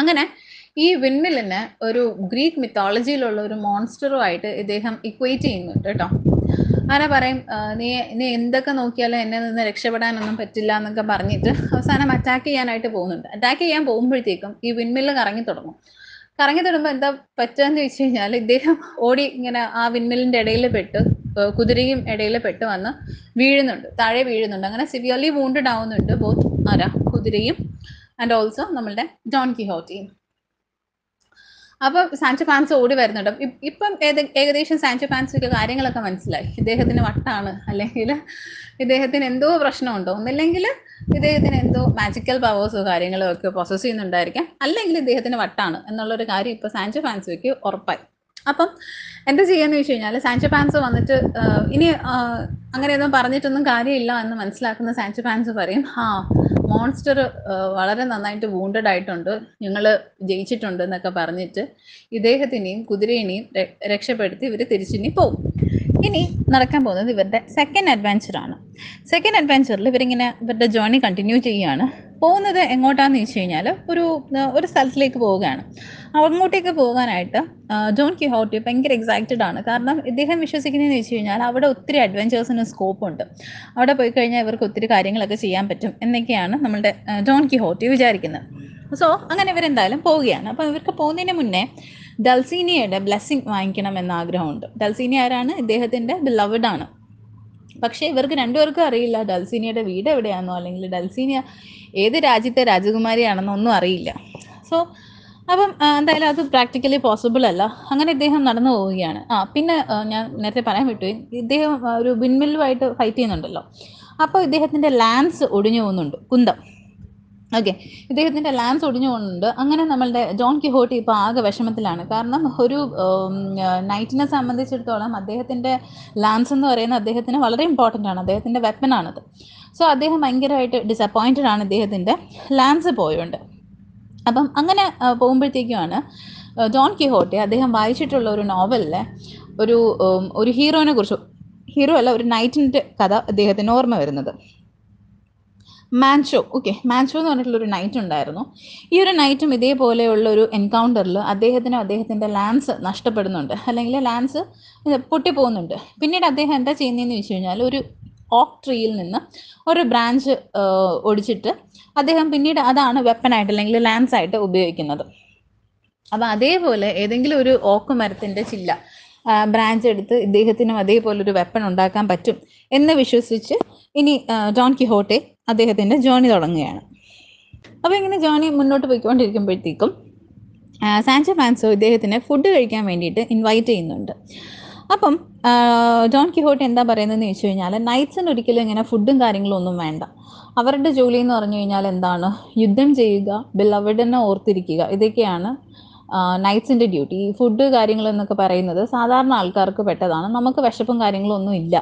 അങ്ങനെ ഈ വിണ്ണിലിന് ഒരു ഗ്രീക്ക് മിത്തോളജിയിലുള്ള ഒരു മോൺസ്റ്ററുമായിട്ട് ഇദ്ദേഹം ഇക്വേറ്റ് ചെയ്യുന്നുണ്ട് കേട്ടോ. അങ്ങനെ പറയും നീ നീ എന്തൊക്കെ നോക്കിയാലും എന്നെ നിന്ന് രക്ഷപ്പെടാനൊന്നും പറ്റില്ല എന്നൊക്കെ പറഞ്ഞിട്ട് അവസാനം അറ്റാക്ക് ചെയ്യാനായിട്ട് പോകുന്നുണ്ട്. അറ്റാക്ക് ചെയ്യാൻ പോകുമ്പോഴത്തേക്കും ഈ വിൺമില്ല് കറങ്ങി തുടങ്ങും. കറങ്ങി തുടങ്ങുമ്പോൾ എന്താ പറ്റുകയെന്ന് ചോദിച്ചു കഴിഞ്ഞാൽ ഇദ്ദേഹം ഓടി ഇങ്ങനെ ആ വിൻമില്ലിന്റെ ഇടയിൽ പെട്ട് കുതിരയും ഇടയിൽ പെട്ട് വന്ന് വീഴുന്നുണ്ട്. താഴെ വീഴുന്നുണ്ട്. അങ്ങനെ സിവിയർലി വൂണ്ടഡ് ആവുന്നുണ്ട് ബോത്ത് ആരാ? കുതിരയും ആൻഡ് ഓൾസോ നമ്മളുടെ ജോൺ കിഹോട്ടിയും അപ്പൊ സാൻചോ പാൻസ് ഓടി വരുന്നുണ്ട്. ഇപ്പം ഏത് ഏകദേശം സാൻചോ പാൻസൊക്കെ കാര്യങ്ങളൊക്കെ മനസ്സിലായി. ഇദ്ദേഹത്തിന് വട്ടാണ്. അല്ലെങ്കിൽ ഇദ്ദേഹത്തിന് എന്തോ പ്രശ്നമുണ്ടോ? ഒന്നില്ലെങ്കിൽ ഇദ്ദേഹത്തിന് എന്തോ മാജിക്കൽ പവേഴ്സോ കാര്യങ്ങളോ ഒക്കെ പ്രൊസസ് ചെയ്യുന്നുണ്ടായിരിക്കാം. അല്ലെങ്കിൽ ഇദ്ദേഹത്തിന് വട്ടാണ്. എന്നുള്ളൊരു കാര്യം ഇപ്പോൾ സാൻചോ പാൻസോയ്ക്ക് ഉറപ്പായി. അപ്പം എന്താ ചെയ്യാന്ന് വെച്ച് കഴിഞ്ഞാൽ സാൻചോ പാൻസ് വന്നിട്ട് ഇനി അങ്ങനെയൊന്നും പറഞ്ഞിട്ടൊന്നും കാര്യമില്ല എന്ന് മനസ്സിലാക്കുന്ന സാൻചോ പാൻസ് പറയും ആ മോൺസ്റ്റർ വളരെ നന്നായിട്ട് വൂണ്ടഡ് ആയിട്ടുണ്ട് ഞങ്ങൾ ജയിച്ചിട്ടുണ്ട് എന്നൊക്കെ പറഞ്ഞിട്ട് ഇദ്ദേഹത്തിനെയും കുതിരേനെയും രക്ഷപ്പെടുത്തി ഇവർ തിരിച്ചിനി പോകും ഇനി നടക്കാൻ പോകുന്നത് ഇവരുടെ സെക്കൻഡ് അഡ്വഞ്ചർ ആണ്. സെക്കൻഡ് അഡ്വഞ്ചറിൽ ഇവരിങ്ങനെ ഇവരുടെ ജേർണി കണ്ടിന്യൂ ചെയ്യുകയാണ്. പോകുന്നത് എങ്ങോട്ടാന്ന് വെച്ച് കഴിഞ്ഞാൽ ഒരു ഒരു സ്ഥലത്തിലേക്ക് പോവുകയാണ്. അങ്ങോട്ടേക്ക് പോകാനായിട്ട് ജോൺ കിഹോട്ടി ഭയങ്കര എക്സൈറ്റഡ് ആണ്. കാരണം ഇദ്ദേഹം വിശ്വസിക്കുന്നതെന്ന് വെച്ച് കഴിഞ്ഞാൽ അവിടെ ഒത്തിരി അഡ്വഞ്ചേഴ്സിന് സ്കോപ്പ് ഉണ്ട്. അവിടെ പോയി കഴിഞ്ഞാൽ ഇവർക്ക് ഒത്തിരി കാര്യങ്ങളൊക്കെ ചെയ്യാൻ പറ്റും എന്നൊക്കെയാണ് നമ്മുടെ ജോൺ കിഹോട്ടി വിചാരിക്കുന്നത്. സോ അങ്ങനെ ഇവരെന്തായാലും പോവുകയാണ്. അപ്പോൾ ഇവർക്ക് പോകുന്നതിന് മുന്നേ ഡൽസീനിയയുടെ ബ്ലെസ്സിങ് വാങ്ങിക്കണം എന്ന ആഗ്രഹമുണ്ട്. ഡൽസീനി ആരാണ്? ഇദ്ദേഹത്തിന്റെ ബിലവഡ് ആണ്. പക്ഷേ ഇവർക്ക് രണ്ടുപേർക്കും അറിയില്ല ഡൽസീനിയുടെ വീട് എവിടെയാണെന്നോ അല്ലെങ്കിൽ ഡൽസീനിയ ഏത് രാജ്യത്തെ രാജകുമാരിയാണെന്നോ ഒന്നും അറിയില്ല. സോ അപ്പം എന്തായാലും അത് പ്രാക്ടിക്കലി പോസിബിൾ അല്ല. അങ്ങനെ ഇദ്ദേഹം നടന്നു പോവുകയാണ്. ആ പിന്നെ ഞാൻ നേരത്തെ പറയാൻ വിട്ടു. ഇദ്ദേഹം ഒരു വിൻമില്ലുമായിട്ട് ഫൈറ്റ് ചെയ്യുന്നുണ്ടല്ലോ. അപ്പോൾ ഇദ്ദേഹത്തിന്റെ ലാൻസ് ഒടിഞ്ഞു പോകുന്നുണ്ട്. കുന്തം. ഓക്കെ ഇദ്ദേഹത്തിന്റെ ലാൻസ് ഒടിഞ്ഞു പോകുന്നുണ്ട്. അങ്ങനെ നമ്മളുടെ ജോൺ കിഹോട്ടി ഇപ്പോൾ ആകെ വിഷമത്തിലാണ്. കാരണം ഒരു നൈറ്റിനെ സംബന്ധിച്ചിടത്തോളം അദ്ദേഹത്തിന്റെ ലാൻസ് എന്ന് പറയുന്നത് അദ്ദേഹത്തിന് വളരെ ഇമ്പോർട്ടന്റ് ആണ്. അദ്ദേഹത്തിന്റെ വെപ്പനാണത് സോ അദ്ദേഹം ഭയങ്കരമായിട്ട് ഡിസപ്പോയിന്റഡ് ആണ് ഇദ്ദേഹത്തിന്റെ ലാൻസ് പോയുണ്ട് അപ്പം അങ്ങനെ പോകുമ്പോഴത്തേക്കുമാണ് ജോൺ കിഹോട്ടെ അദ്ദേഹം വായിച്ചിട്ടുള്ള ഒരു നോവലിലെ ഒരു ഒരു ഹീറോയിനെ കുറിച്ച് ഹീറോ അല്ല ഒരു നൈറ്റിന്റെ കഥ അദ്ദേഹത്തിന് ഓർമ്മ വരുന്നത്. മാൻഷോ ഓക്കെ മാൻഷോ എന്ന് പറഞ്ഞിട്ടുള്ള ഒരു നൈറ്റ് ഉണ്ടായിരുന്നു. ഈ ഒരു നൈറ്റും ഇതേപോലെയുള്ള ഒരു എൻകൗണ്ടറിൽ അദ്ദേഹത്തിനും അദ്ദേഹത്തിന്റെ ലാൻസ് നഷ്ടപ്പെടുന്നുണ്ട്. അല്ലെങ്കിൽ ലാൻസ് പൊട്ടിപ്പോകുന്നുണ്ട്. പിന്നീട് അദ്ദേഹം എന്താ ചെയ്യുന്നതെന്ന് വെച്ച് കഴിഞ്ഞാൽ ഒരു ഓക്ക് ട്രീയിൽ നിന്ന് ഒരു ബ്രാഞ്ച് ഒടിച്ചിട്ട് അദ്ദേഹം പിന്നീട് അതാണ് വെപ്പനായിട്ട് അല്ലെങ്കിൽ ലാൻസ് ആയിട്ട് ഉപയോഗിക്കുന്നത്. അപ്പോൾ അതേപോലെ ഏതെങ്കിലും ഒരു ഓക്ക് മരത്തിന്റെ ചില്ല ബ്രാഞ്ച് എടുത്ത് ഇദ്ദേഹത്തിനും അതേപോലെ ഒരു വെപ്പൺ ഉണ്ടാക്കാൻ പറ്റും എന്ന് വിശ്വസിച്ച് ഇനി ജോൺ കിഹോട്ടെ അദ്ദേഹത്തിന്റെ ജേണി തുടങ്ങുകയാണ്. അപ്പോൾ ഇങ്ങനെ ജേണി മുന്നോട്ട് പോയിക്കൊണ്ടിരിക്കുമ്പോഴത്തേക്കും ആ, സാൻചോ ഫാൻസോ ഇദ്ദേഹത്തിനെ ഫുഡ് കഴിക്കാൻ വേണ്ടിയിട്ട് ഇൻവൈറ്റ് ചെയ്യുന്നുണ്ട്. അപ്പം ഡോൺ കിഹോട്ട് എന്താ പറയുന്നതെന്ന് ചോദിച്ചു കഴിഞ്ഞാൽ നൈറ്റ്സിന് ഒരിക്കലും ഇങ്ങനെ ഫുഡും കാര്യങ്ങളും ഒന്നും വേണ്ട. അവരുടെ ജോലി എന്ന് പറഞ്ഞു കഴിഞ്ഞാൽ എന്താണ്? യുദ്ധം ചെയ്യുക ബിലവഡിനെ ഓർത്തിരിക്കുക. ഇതൊക്കെയാണ് നൈറ്റ്സിന്റെ ഡ്യൂട്ടി ഈ ഫുഡ് കാര്യങ്ങൾ എന്നൊക്കെ പറയുന്നത് സാധാരണ ആൾക്കാർക്ക് പെട്ടതാണ്. നമുക്ക് വിശപ്പും കാര്യങ്ങളും ഒന്നും ഇല്ല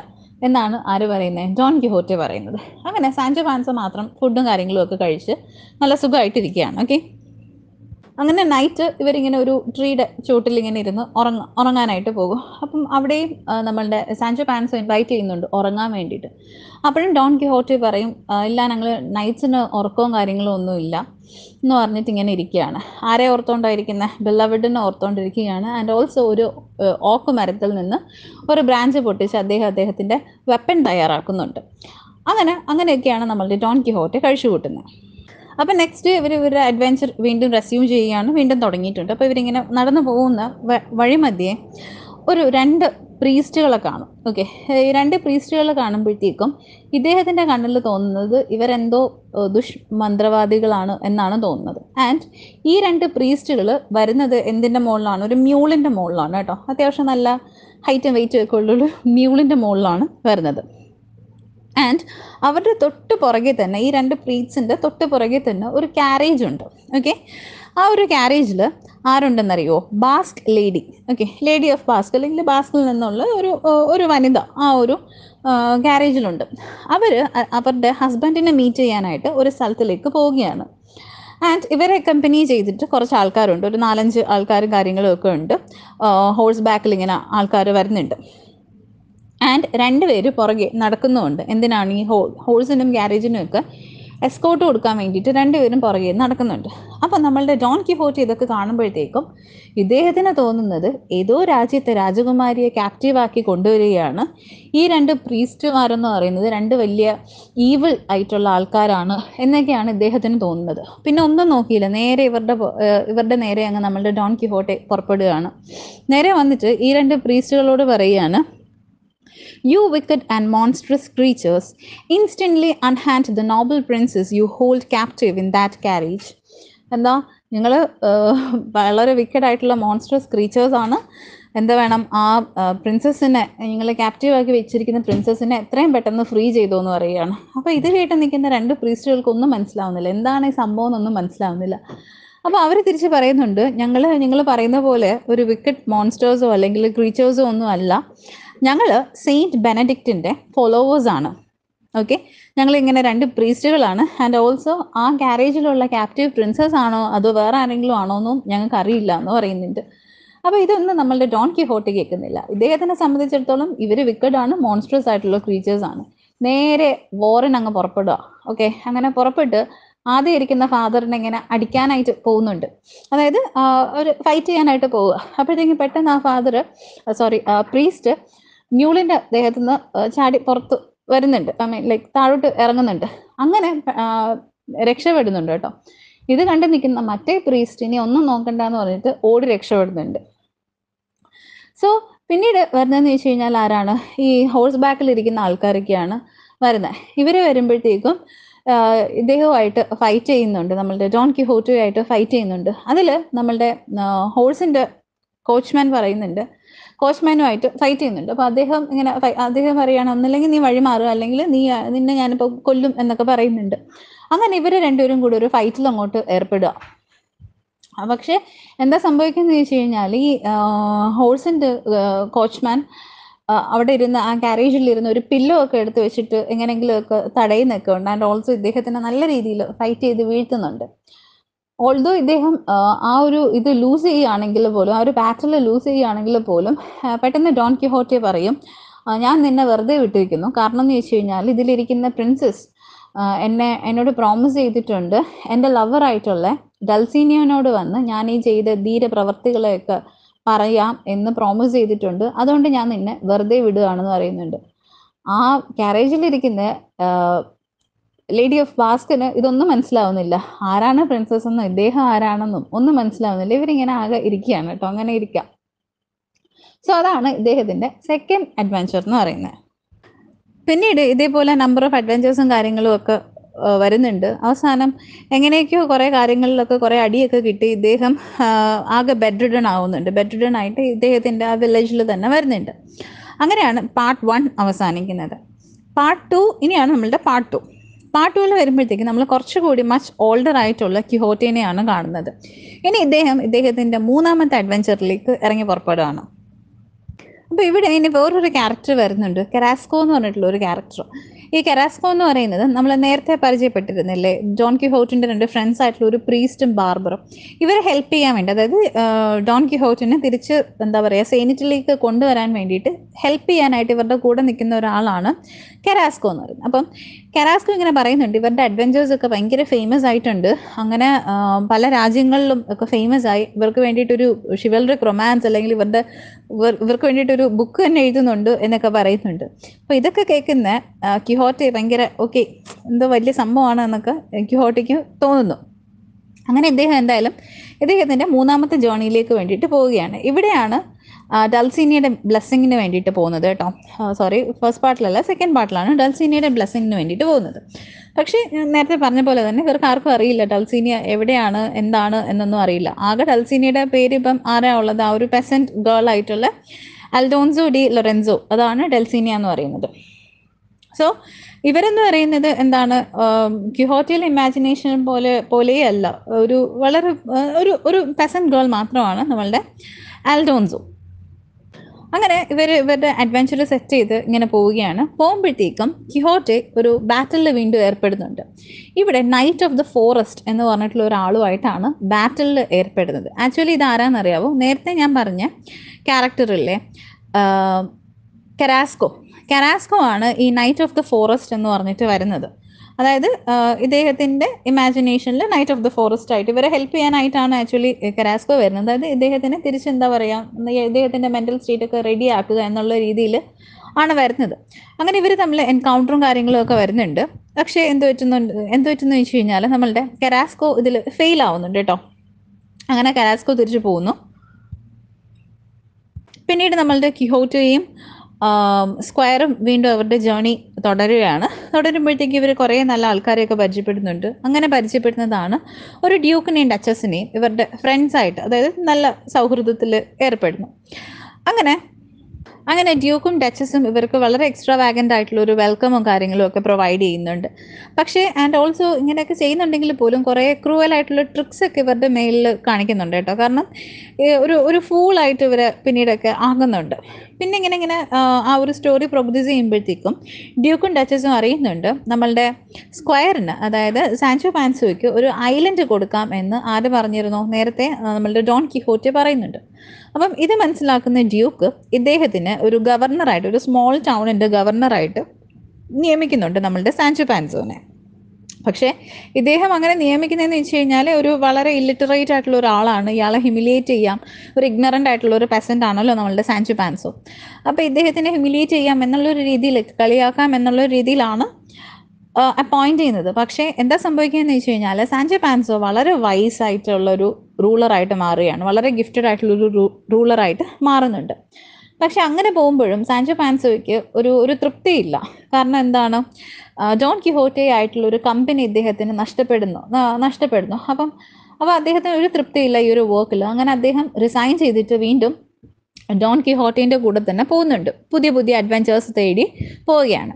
എന്നാണ് ആര് പറയുന്നത് ജോൺ കിഹോറ്റെ പറയുന്നത്. അങ്ങനെ സാൻജോ പാൻസ മാത്രം ഫുഡും കാര്യങ്ങളും ഒക്കെ കഴിച്ച് നല്ല സുഖമായിട്ടിരിക്കുകയാണ്. ഓക്കെ അങ്ങനെ നൈറ്റ് ഇവരിങ്ങനെ ഒരു ട്രീയുടെ ചോട്ടിൽ ഇങ്ങനെ ഇരുന്ന് ഉറങ്ങ ഉറങ്ങാനായിട്ട് പോകും. അപ്പം അവിടെയും നമ്മളുടെ സാൻജോ പാൻസോ ഇൻവൈറ്റ് ചെയ്യുന്നുണ്ട് ഉറങ്ങാൻ വേണ്ടിയിട്ട്. അപ്പോഴും ഡോൺ കിഹോട്ടി പറയും ഇല്ല ഞങ്ങൾ നൈറ്റ്സിന് ഉറക്കവും കാര്യങ്ങളും ഒന്നും ഇല്ല എന്ന് പറഞ്ഞിട്ട് ഇങ്ങനെ ഇരിക്കുകയാണ്. ആരെ ഓർത്തോണ്ടായിരിക്കുന്ന? ബില്ലവിഡിനെ ഓർത്തോണ്ടിരിക്കുകയാണ്. ആൻഡ് ഓൾസോ ഒരു ഓക്ക് മരത്തിൽ നിന്ന് ഒരു ബ്രാഞ്ച് പൊട്ടിച്ച് അദ്ദേഹം അദ്ദേഹത്തിന്റെ വെപ്പൺ തയ്യാറാക്കുന്നുണ്ട്. അങ്ങനെ അങ്ങനെയൊക്കെയാണ് നമ്മളുടെ ഡോൺ കിഹോട്ടെ കഴിച്ചു കൂട്ടുന്നത് അപ്പോൾ നെക്സ്റ്റ് ഇവർ ഇവരുടെ അഡ്വഞ്ചർ വീണ്ടും റെസ്യൂം ചെയ്യുകയാണ് വീണ്ടും തുടങ്ങിയിട്ടുണ്ട്. അപ്പോൾ ഇവരിങ്ങനെ നടന്നു പോകുന്ന വഴി വഴിമധ്യേ ഒരു രണ്ട് പ്രീസ്റ്റുകളെ കാണും. ഓക്കെ ഈ രണ്ട് പ്രീസ്റ്റുകളെ കാണുമ്പോഴത്തേക്കും ഇദ്ദേഹത്തിന്റെ കണ്ണിൽ തോന്നുന്നത് ഇവരെന്തോ ദുഷ്മന്ത്രവാദികളാണ് എന്നാണ് തോന്നുന്നത്. ആൻഡ് ഈ രണ്ട് പ്രീസ്റ്റുകൾ വരുന്നത് എന്തിന്റെ മുകളിലാണ് ഒരു മ്യൂളിന്റെ മുകളിലാണ് കേട്ടോ. അത്യാവശ്യം നല്ല ഹൈറ്റും വെയിറ്റും ഒക്കെ ഉള്ളൊരു മ്യൂളിന്റെ മുകളിലാണ് വരുന്നത്. ആൻഡ് അവരുടെ തൊട്ട് പുറകെ തന്നെ ഈ രണ്ട് പ്രീറ്റ്സിന്റെ തൊട്ട് പുറകെ തന്നെ ഒരു ക്യാരേജ് ഉണ്ട്. ഓക്കെ ആ ഒരു ക്യാരേജിൽ ആരുണ്ടെന്നറിയോ? Basque lady okay lady of Basque അല്ലെങ്കിൽ ബാസ്കിൽ നിന്നുള്ള ഒരു ഒരു വനിത ആ ഒരു ക്യാരേജിലുണ്ട് അവർ അവരുടെ ഹസ്ബൻഡിനെ മീറ്റ് ചെയ്യാനായിട്ട് ഒരു സ്ഥലത്തിലേക്ക് പോവുകയാണ്. ആൻഡ് ഇവരെ കമ്പനി ചെയ്തിട്ട് കുറച്ച് ആൾക്കാരുണ്ട്. ഒരു നാലഞ്ച് ആൾക്കാരും കാര്യങ്ങളും ഒക്കെ ഉണ്ട്. ഹോഴ്സ് ബാക്കിൽ ഇങ്ങനെ ആൾക്കാർ വരുന്നുണ്ട്. ആൻഡ് രണ്ടുപേര് പുറകെ നടക്കുന്നുമുണ്ട്. എന്തിനാണ് ഈ ഹോ ഹോൾസിനും ഗ്യാരേജിനും ഒക്കെ എസ്കോട്ട് കൊടുക്കാൻ വേണ്ടിയിട്ട് രണ്ടുപേരും പുറകെ നടക്കുന്നുണ്ട്. അപ്പം നമ്മളുടെ ഡോൺ കിഹോട്ട് ഇതൊക്കെ കാണുമ്പോഴത്തേക്കും ഇദ്ദേഹത്തിന് തോന്നുന്നത് ഏതോ രാജ്യത്തെ രാജകുമാരിയെ ക്യാപ്റ്റീവാക്കി കൊണ്ടുവരികയാണ്. ഈ രണ്ട് പ്രീസ്റ്റുമാരെന്ന് പറയുന്നത് രണ്ട് വലിയ ഈവിൾ ആയിട്ടുള്ള ആൾക്കാരാണ് എന്നൊക്കെയാണ് ഇദ്ദേഹത്തിന് തോന്നുന്നത്. പിന്നെ ഒന്നും നോക്കിയില്ല. നേരെ ഇവരുടെ ഇവരുടെ നേരെ അങ്ങ് നമ്മളുടെ ഡോൺ കിഹോട്ടെ പുറപ്പെടുകയാണ്. നേരെ വന്നിട്ട് ഈ രണ്ട് പ്രീസ്റ്റുകളോട് പറയുകയാണ് You wicked and monstrous creatures, instantly unhand the noble princess you hold captive in that carriage. എന്താ? നിങ്ങൾ വളരെ വിക്കഡ് ആയിട്ടുള്ള മോൺസ്ട്രസ് ക്രീച്ചേഴ്സ് ആണ്. എന്താ വേണം? ആ പ്രിൻസസ്സിനെ നിങ്ങൾ ക്യാപ്റ്റീവ് ആക്കി വെച്ചിരിക്കുന്ന പ്രിൻസസ്സിനെ എത്രയും പെട്ടെന്ന് ഫ്രീ ചെയ്തു എന്ന് പറയുകയാണ്. അപ്പോൾ ഇത് കേട്ട് നിൽക്കുന്ന രണ്ട് പ്രീസ്റ്റുകൾക്കൊന്നും മനസ്സിലാവുന്നില്ല. എന്താണ് ഈ സംഭവം എന്നൊന്നും മനസ്സിലാവുന്നില്ല. അപ്പോൾ അവർ തിരിച്ച് പറയുന്നുണ്ട് ഞങ്ങൾ നിങ്ങൾ പറയുന്ന പോലെ ഒരു വിക്കറ്റ് മോൺസ്റ്റേഴ്സോ അല്ലെങ്കിൽ ക്രീച്ചേഴ്സോ ഒന്നും അല്ല. ഞങ്ങൾ സെയിന്റ് ബെനഡിക്റ്റിന്റെ ആണ്. ഓക്കെ ഞങ്ങൾ ഇങ്ങനെ രണ്ട് പ്രീസ്റ്റുകളാണ് ആൻഡ് ഓൾസോ ആ ക്യാരേജിലുള്ള ക്യാപ്റ്റീവ് പ്രിൻസസ് ആണോ അതോ വേറെ ആരെങ്കിലും ആണോ എന്നും ഞങ്ങൾക്ക് അറിയില്ല എന്ന് പറയുന്നുണ്ട്. അപ്പോൾ ഇതൊന്നും നമ്മളുടെ ഡോൺ കിഹോട്ട് കേൾക്കുന്നില്ല. ഇദ്ദേഹത്തിനെ സംബന്ധിച്ചിടത്തോളം ഇവർ വിക്കഡ് ആണ് മോൺസ്ട്രസ് ആയിട്ടുള്ള ക്രീച്ചേഴ്സ് ആണ്. നേരെ വോറൻ അങ്ങ് പുറപ്പെടുക ഓക്കെ അങ്ങനെ പുറപ്പെട്ട് ആദ്യം ഇരിക്കുന്ന ഫാദറിനെ ഇങ്ങനെ അടിക്കാനായിട്ട് പോകുന്നുണ്ട്. അതായത് ഒരു ഫൈറ്റ് ചെയ്യാനായിട്ട് പോവുക. അപ്പോഴത്തേക്കും പെട്ടെന്ന് ആ ഫാദർ സോറി പ്രീസ്റ്റ് മ്യൂളിന്റെ ദേഹത്തു നിന്ന് ചാടി പുറത്ത് വരുന്നുണ്ട്. ഐ മീൻ ലൈക്ക് താഴോട്ട് ഇറങ്ങുന്നുണ്ട്. അങ്ങനെ രക്ഷപ്പെടുന്നുണ്ട് കേട്ടോ. ഇത് കണ്ട് നിൽക്കുന്ന മറ്റേ പ്രീസ്റ്റിനെ ഒന്നും നോക്കണ്ട എന്ന് പറഞ്ഞിട്ട് ഓടി രക്ഷപ്പെടുന്നുണ്ട്. സോ പിന്നീട് വരുന്നതെന്ന് വെച്ച് കഴിഞ്ഞാൽ ആരാണ്? ഈ ഹോഴ്സ് ബാക്കിൽ ഇരിക്കുന്ന ആൾക്കാരൊക്കെയാണ് വരുന്നത്. ഇവർ വരുമ്പോഴത്തേക്കും ഇദ്ദേഹവുമായിട്ട് ഫൈറ്റ് ചെയ്യുന്നുണ്ട്. നമ്മളുടെ ജോൺ കിഹോട്ടുമായിട്ട് ഫൈറ്റ് ചെയ്യുന്നുണ്ട്. അതിൽ നമ്മളുടെ ഹോഴ്സിന്റെ കോച്ച്മാൻ പറയുന്നുണ്ട്. കോച്ച്മാനുമായിട്ട് ഫൈറ്റ് ചെയ്യുന്നുണ്ട്. അപ്പോൾ അദ്ദേഹം ഇങ്ങനെ അദ്ദേഹം പറയുകയാണ് ഒന്നില്ലെങ്കിൽ നീ വഴി മാറുക അല്ലെങ്കിൽ നീ നിന്നെ ഞാനിപ്പോൾ കൊല്ലും എന്നൊക്കെ പറയുന്നുണ്ട്. അങ്ങനെ ഇവർ രണ്ടുപേരും കൂടി ഒരു ഫൈറ്റിൽ അങ്ങോട്ട് ഏർപ്പെടുക. പക്ഷെ എന്താ സംഭവിക്കുന്നത് ചോദിച്ചു കഴിഞ്ഞാൽ ഈ ഹോഴ്സിന്റെ കോച്ച്മാൻ അവിടെ ഇരുന്ന് ആ കാരേജിൽ ഇരുന്ന് ഒരു പില്ലോ ഒക്കെ എടുത്ത് വെച്ചിട്ട് എങ്ങനെയെങ്കിലും ഒക്കെ തടയുന്നൊക്കെ ഉണ്ട്. ആൻഡ് ഓൾസോ ഇദ്ദേഹത്തിനെ നല്ല രീതിയിൽ ഫൈറ്റ് ചെയ്ത് വീഴ്ത്തുന്നുണ്ട്. ഓൾദോ ഇദ്ദേഹം ആ, ഒരു ഇത് ലൂസ് ചെയ്യുകയാണെങ്കിൽ പോലും ആ ഒരു ബാറ്റിൽ ലൂസ് ചെയ്യുകയാണെങ്കിൽ പോലും പെട്ടെന്ന് ഡോൺ കിഹോട്ടെ പറയും ഞാൻ നിന്നെ വെറുതെ വിട്ടിരിക്കുന്നു. കാരണം എന്ന് വെച്ച് കഴിഞ്ഞാൽ ഇതിലിരിക്കുന്ന പ്രിൻസസ് എന്നെ എന്നോട് പ്രോമിസ് ചെയ്തിട്ടുണ്ട്. എന്റെ ലവറായിട്ടുള്ള ഡൽസീനിയനോട് വന്ന് ഞാൻ ഈ ചെയ്ത ധീര പ്രവർത്തികളെയൊക്കെ പറയാം എന്ന് പ്രോമിസ് ചെയ്തിട്ടുണ്ട്. അതുകൊണ്ട് ഞാൻ നിന്നെ വെറുതെ വിടുകയാണെന്ന് പറയുന്നുണ്ട്. ആ കാരേജിലിരിക്കുന്ന ലേഡി ഓഫ് ബാസ്കിന് ഇതൊന്നും മനസ്സിലാവുന്നില്ല. ആരാണ് പ്രിൻസസ് എന്നും ഇദ്ദേഹം ആരാണെന്നും ഒന്നും മനസ്സിലാവുന്നില്ല. ഇവരിങ്ങനെ ആകെ ഇരിക്കുകയാണ് കേട്ടോ. അങ്ങനെ ഇരിക്കാം. സോ അതാണ് ഇദ്ദേഹത്തിന്റെ സെക്കൻഡ് അഡ്വഞ്ചർ എന്ന് പറയുന്നത്. പിന്നീട് ഇതേപോലെ നമ്പർ ഓഫ് അഡ്വഞ്ചേഴ്സും കാര്യങ്ങളും ഒക്കെ വരുന്നുണ്ട്. അവസാനം എങ്ങനെയൊക്കെയോ കുറേ കാര്യങ്ങളിലൊക്കെ കുറേ അടിയൊക്കെ കിട്ടി. ഇദ്ദേഹം ആകെ ബെഡ് റിഡൺ ആവുന്നുണ്ട്. ബെഡ് റിഡൺ ആയിട്ട് ഇദ്ദേഹത്തിന്റെ ആ വില്ലേജിൽ തന്നെ വരുന്നുണ്ട്. അങ്ങനെയാണ് പാർട്ട് വൺ അവസാനിക്കുന്നത്. പാർട്ട് ടു ഇനിയാണ് നമ്മളുടെ പാർട്ട് ടു പാർട്ട് ടുവിൽ വരുമ്പോഴത്തേക്ക് നമ്മൾ കുറച്ചുകൂടി മച്ച് ഓൾഡർ ആയിട്ടുള്ള കിഹോട്ടേനെയാണ് കാണുന്നത്. ഇനി ഇദ്ദേഹം ഇദ്ദേഹത്തിന്റെ മൂന്നാമത്തെ അഡ്വഞ്ചറിലേക്ക് ഇറങ്ങി പുറപ്പെടുകയാണ് അപ്പോൾ ഇവിടെ ഇനി വേറൊരു ക്യാരക്ടർ വരുന്നുണ്ട്. കെറാസ്കോ എന്ന് പറഞ്ഞിട്ടുള്ള ഒരു ക്യാരക്ടർ ഈ കെറാസ്കോ എന്ന് പറയുന്നത് നമ്മൾ നേരത്തെ പരിചയപ്പെട്ടിരുന്നില്ലേ? ജോൺ കിഹോട്ടിന്റെ രണ്ട് ഫ്രണ്ട്സ് ആയിട്ടുള്ള ഒരു പ്രീസ്റ്റും ബാർബറും ഇവരെ ഹെൽപ്പ് ചെയ്യാൻ വേണ്ടി അതായത് ഡോൺ കിഹോട്ടിനെ തിരിച്ച് എന്താ പറയുക സേനിറ്റിലേക്ക് കൊണ്ടുവരാൻ വേണ്ടിയിട്ട് ഹെൽപ്പ് ചെയ്യാനായിട്ട് ഇവരുടെ കൂടെ നിൽക്കുന്ന ഒരാളാണ് കെറാസ്കോ എന്ന് പറയുന്നത്. അപ്പം കെറാസ്കോ ഇങ്ങനെ പറയുന്നുണ്ട് ഇവരുടെ അഡ്വഞ്ചേഴ്സ് ഒക്കെ ഭയങ്കര ഫേമസ് ആയിട്ടുണ്ട്. അങ്ങനെ പല രാജ്യങ്ങളിലും ഒക്കെ ഫേമസ് ആയി. ഇവർക്ക് വേണ്ടിയിട്ടൊരു ഷിവൽറിക് റൊമാൻസ് അല്ലെങ്കിൽ ഇവരുടെ ഇവർ ഇവർക്ക് വേണ്ടിയിട്ടൊരു ബുക്ക് തന്നെ എഴുതുന്നുണ്ട് എന്നൊക്കെ പറയുന്നുണ്ട്. അപ്പോൾ ഇതൊക്കെ കേൾക്കുന്ന കിഹോട്ടെ ഭയങ്കര ഓക്കെ എന്തോ വലിയ സംഭവമാണ് എന്നൊക്കെ കിഹോട്ടയ്ക്ക് തോന്നുന്നു. അങ്ങനെ ഇദ്ദേഹം എന്തായാലും ഇദ്ദേഹത്തിന്റെ മൂന്നാമത്തെ ജേണിയിലേക്ക് വേണ്ടിയിട്ട് പോവുകയാണ്. ഇവിടെയാണ് ഡൽസീനിയുടെ ബ്ലെസ്സിങ്ങിന് വേണ്ടിയിട്ട് പോകുന്നത് കേട്ടോ. സോറി ഫസ്റ്റ് പാർട്ടിലല്ല സെക്കൻഡ് പാർട്ടിലാണ് ഡൽസീനിയുടെ ബ്ലെസ്സിങ്ങിന് വേണ്ടിയിട്ട് പോകുന്നത്. പക്ഷേ നേരത്തെ പറഞ്ഞ പോലെ തന്നെ ഇവർക്ക് ആർക്കും അറിയില്ല ഡൽസീനിയ എവിടെയാണ് എന്താണ് എന്നൊന്നും അറിയില്ല. ആകെ ഡൽസീനിയുടെ പേര് ഇപ്പം ആരാ ഉള്ളത്? ആ ഒരു പെസന്റ് ഗേൾ ആയിട്ടുള്ള അൽഡോൺസോ ഡി ലൊറെൻസോ അതാണ് ഡെൽസീനിയ എന്ന് പറയുന്നത്. സോ ഇവരെന്ന് പറയുന്നത് എന്താണ്? ക്യുഹോറ്റിയൽ ഇമാജിനേഷൻ പോലെ പോലെയല്ല. ഒരു വളരെ ഒരു ഒരു പെസന്റ് ഗേൾ മാത്രമാണ് നമ്മളുടെ ആൽഡോൺസോ അങ്ങനെ ഇവർ ഇവരുടെ അഡ്വഞ്ചർ സെറ്റ് ചെയ്ത് ഇങ്ങനെ പോവുകയാണ്. പോകുമ്പോഴത്തേക്കും കിഹോട്ടെ ഒരു ബാറ്റലിൽ വീണ്ടും ഏർപ്പെടുന്നുണ്ട്. ഇവിടെ നൈറ്റ് ഓഫ് ദ ഫോറസ്റ്റ് എന്ന് പറഞ്ഞിട്ടുള്ള ഒരാളുമായിട്ടാണ് ബാറ്റലിൽ ഏർപ്പെടുന്നത്. ആക്ച്വലി ഇത് ആരാന്നറിയാവോ നേരത്തെ ഞാൻ പറഞ്ഞ ക്യാരക്ടറില്ലേ കരാസ്കോ കരാസ്കോ ആണ് ഈ നൈറ്റ് ഓഫ് ദ ഫോറസ്റ്റ് എന്ന് പറഞ്ഞിട്ട് വരുന്നത്. അതായത് ഇദ്ദേഹത്തിന്റെ ഇമാജിനേഷനിൽ നൈറ്റ് ഓഫ് ദ ഫോറസ്റ്റ് ആയിട്ട് ഇവരെ ഹെൽപ്പ് ചെയ്യാനായിട്ടാണ് ആക്ച്വലി കരാസ്കോ വരുന്നത്. അതായത് ഇദ്ദേഹത്തിന് തിരിച്ചെന്താ പറയുക ഇദ്ദേഹത്തിന്റെ മെന്റൽ സ്റ്റേറ്റ് ഒക്കെ റെഡി ആക്കുക എന്നുള്ള രീതിയിൽ ആണ് വരുന്നത്. അങ്ങനെ ഇവർ തമ്മിൽ എൻകൗണ്ടറും കാര്യങ്ങളും ഒക്കെ വരുന്നുണ്ട്. പക്ഷേ എന്ത് പറ്റുന്നുണ്ട് എന്ത് പറ്റുന്നു വെച്ച് കഴിഞ്ഞാൽ നമ്മളുടെ കരാസ്കോ ഇതിൽ ഫെയിൽ ആവുന്നുണ്ട് കേട്ടോ. അങ്ങനെ കരാസ്കോ തിരിച്ചു പോകുന്നു. പിന്നീട് നമ്മളുടെ കിഹോറ്റയും സ്ക്വയറും വീണ്ടും അവരുടെ ജേണി തുടരുകയാണ്. തുടരുമ്പോഴത്തേക്ക് ഇവർ കുറേ നല്ല ആൾക്കാരെയൊക്കെ പരിചയപ്പെടുന്നുണ്ട്. അങ്ങനെ പരിചയപ്പെടുന്നതാണ് ഒരു ഡ്യൂക്കിനെയും ഡച്ചസിനെയും ഇവരുടെ ഫ്രണ്ട്സായിട്ട് അതായത് നല്ല സൗഹൃദത്തിൽ ഏർപ്പെടുന്നു. അങ്ങനെ അങ്ങനെ ഡ്യൂക്കും ഡച്ചസും ഇവർക്ക് വളരെ എക്സ്ട്രാ വാഗന്റ് ആയിട്ടുള്ള ഒരു വെൽക്കമും കാര്യങ്ങളും ഒക്കെ പ്രൊവൈഡ് ചെയ്യുന്നുണ്ട്. പക്ഷേ ആൻഡ് ഓൾസോ ഇങ്ങനെയൊക്കെ ചെയ്യുന്നുണ്ടെങ്കിൽ പോലും കുറേ ക്രൂവൽ ആയിട്ടുള്ള ട്രിക്സ് ഒക്കെ ഇവരുടെ മെയിലിൽ കാണിക്കുന്നുണ്ട് കേട്ടോ. കാരണം ഒരു ഒരു ഫൂളായിട്ട് ഇവർ പിന്നീടൊക്കെ ആകുന്നുണ്ട് പിന്നെ ഇങ്ങനെ ഇങ്ങനെ ആ, ഒരു സ്റ്റോറി പ്രൊഡ്യൂസ് ചെയ്യുമ്പോഴത്തേക്കും ഡ്യൂക്കും ഡച്ചസും അറിയുന്നുണ്ട് നമ്മളുടെ സ്ക്വയറിന് അതായത് സാൻചോ പാൻസോയ്ക്ക് ഒരു ഐലൻഡ് കൊടുക്കാം എന്ന് ആര് പറഞ്ഞിരുന്നു? നേരത്തെ നമ്മളുടെ ഡോൺ കിഹോറ്റെ പറയുന്നുണ്ട്. അപ്പം ഇത് മനസ്സിലാക്കുന്ന ഡ്യൂക്ക് ഇദ്ദേഹത്തിന് ഒരു ഗവർണറായിട്ട് ഒരു സ്മോൾ ടൗണിന്റെ ഗവർണറായിട്ട് നിയമിക്കുന്നുണ്ട് നമ്മളുടെ സാൻചോ പാൻസോനെ പക്ഷേ ഇദ്ദേഹം അങ്ങനെ നിയമിക്കുന്നതെന്ന് വെച്ച് കഴിഞ്ഞാൽ ഒരു വളരെ ഇല്ലിറ്ററേറ്റ് ആയിട്ടുള്ള ഒരാളാണ്. ഇയാളെ ഹ്യൂമിലിയേറ്റ് ചെയ്യാം. ഒരു ഇഗ്നറന്റ് ആയിട്ടുള്ള ഒരു പെസന്റ് ആണല്ലോ നമ്മളുടെ സാൻചു പാൻസോ. അപ്പോൾ ഇദ്ദേഹത്തിനെ ഹ്യൂമിലിയേറ്റ് ചെയ്യാം എന്നുള്ള ഒരു രീതിയിൽ കളിയാക്കാം എന്നുള്ള രീതിയിലാണ് അപ്പോയിന്റ് ചെയ്യുന്നത്. പക്ഷേ എന്താ സംഭവിക്കുകയെന്ന് വെച്ച് കഴിഞ്ഞാൽ സാൻജെ പാൻസോ വളരെ വൈസ് ആയിട്ടുള്ളൊരു റൂളറായിട്ട് മാറുകയാണ്. വളരെ ഗിഫ്റ്റഡ് ആയിട്ടുള്ളൊരു റൂളറായിട്ട് മാറുന്നുണ്ട്. പക്ഷെ അങ്ങനെ പോകുമ്പോഴും സാൻജോ പാൻസോയ്ക്ക് ഒരു ഒരു തൃപ്തിയില്ല. കാരണം എന്താണ്? ജോൺ കിഹോറ്റെ ആയിട്ടുള്ള ഒരു കമ്പനി ഇദ്ദേഹത്തിന് നഷ്ടപ്പെടുന്നു. നഷ്ടപ്പെടുന്നു. അപ്പം അപ്പോൾ അദ്ദേഹത്തിന് ഒരു തൃപ്തിയില്ല ഈ ഒരു വർക്കിൽ അങ്ങനെ അദ്ദേഹം റിസൈൻ ചെയ്തിട്ട് വീണ്ടും ഡോൺ കിഹോട്ടിന്റെ കൂടെ തന്നെ പോകുന്നുണ്ട്. പുതിയ പുതിയ അഡ്വഞ്ചേഴ്സ് തേടി പോവുകയാണ്.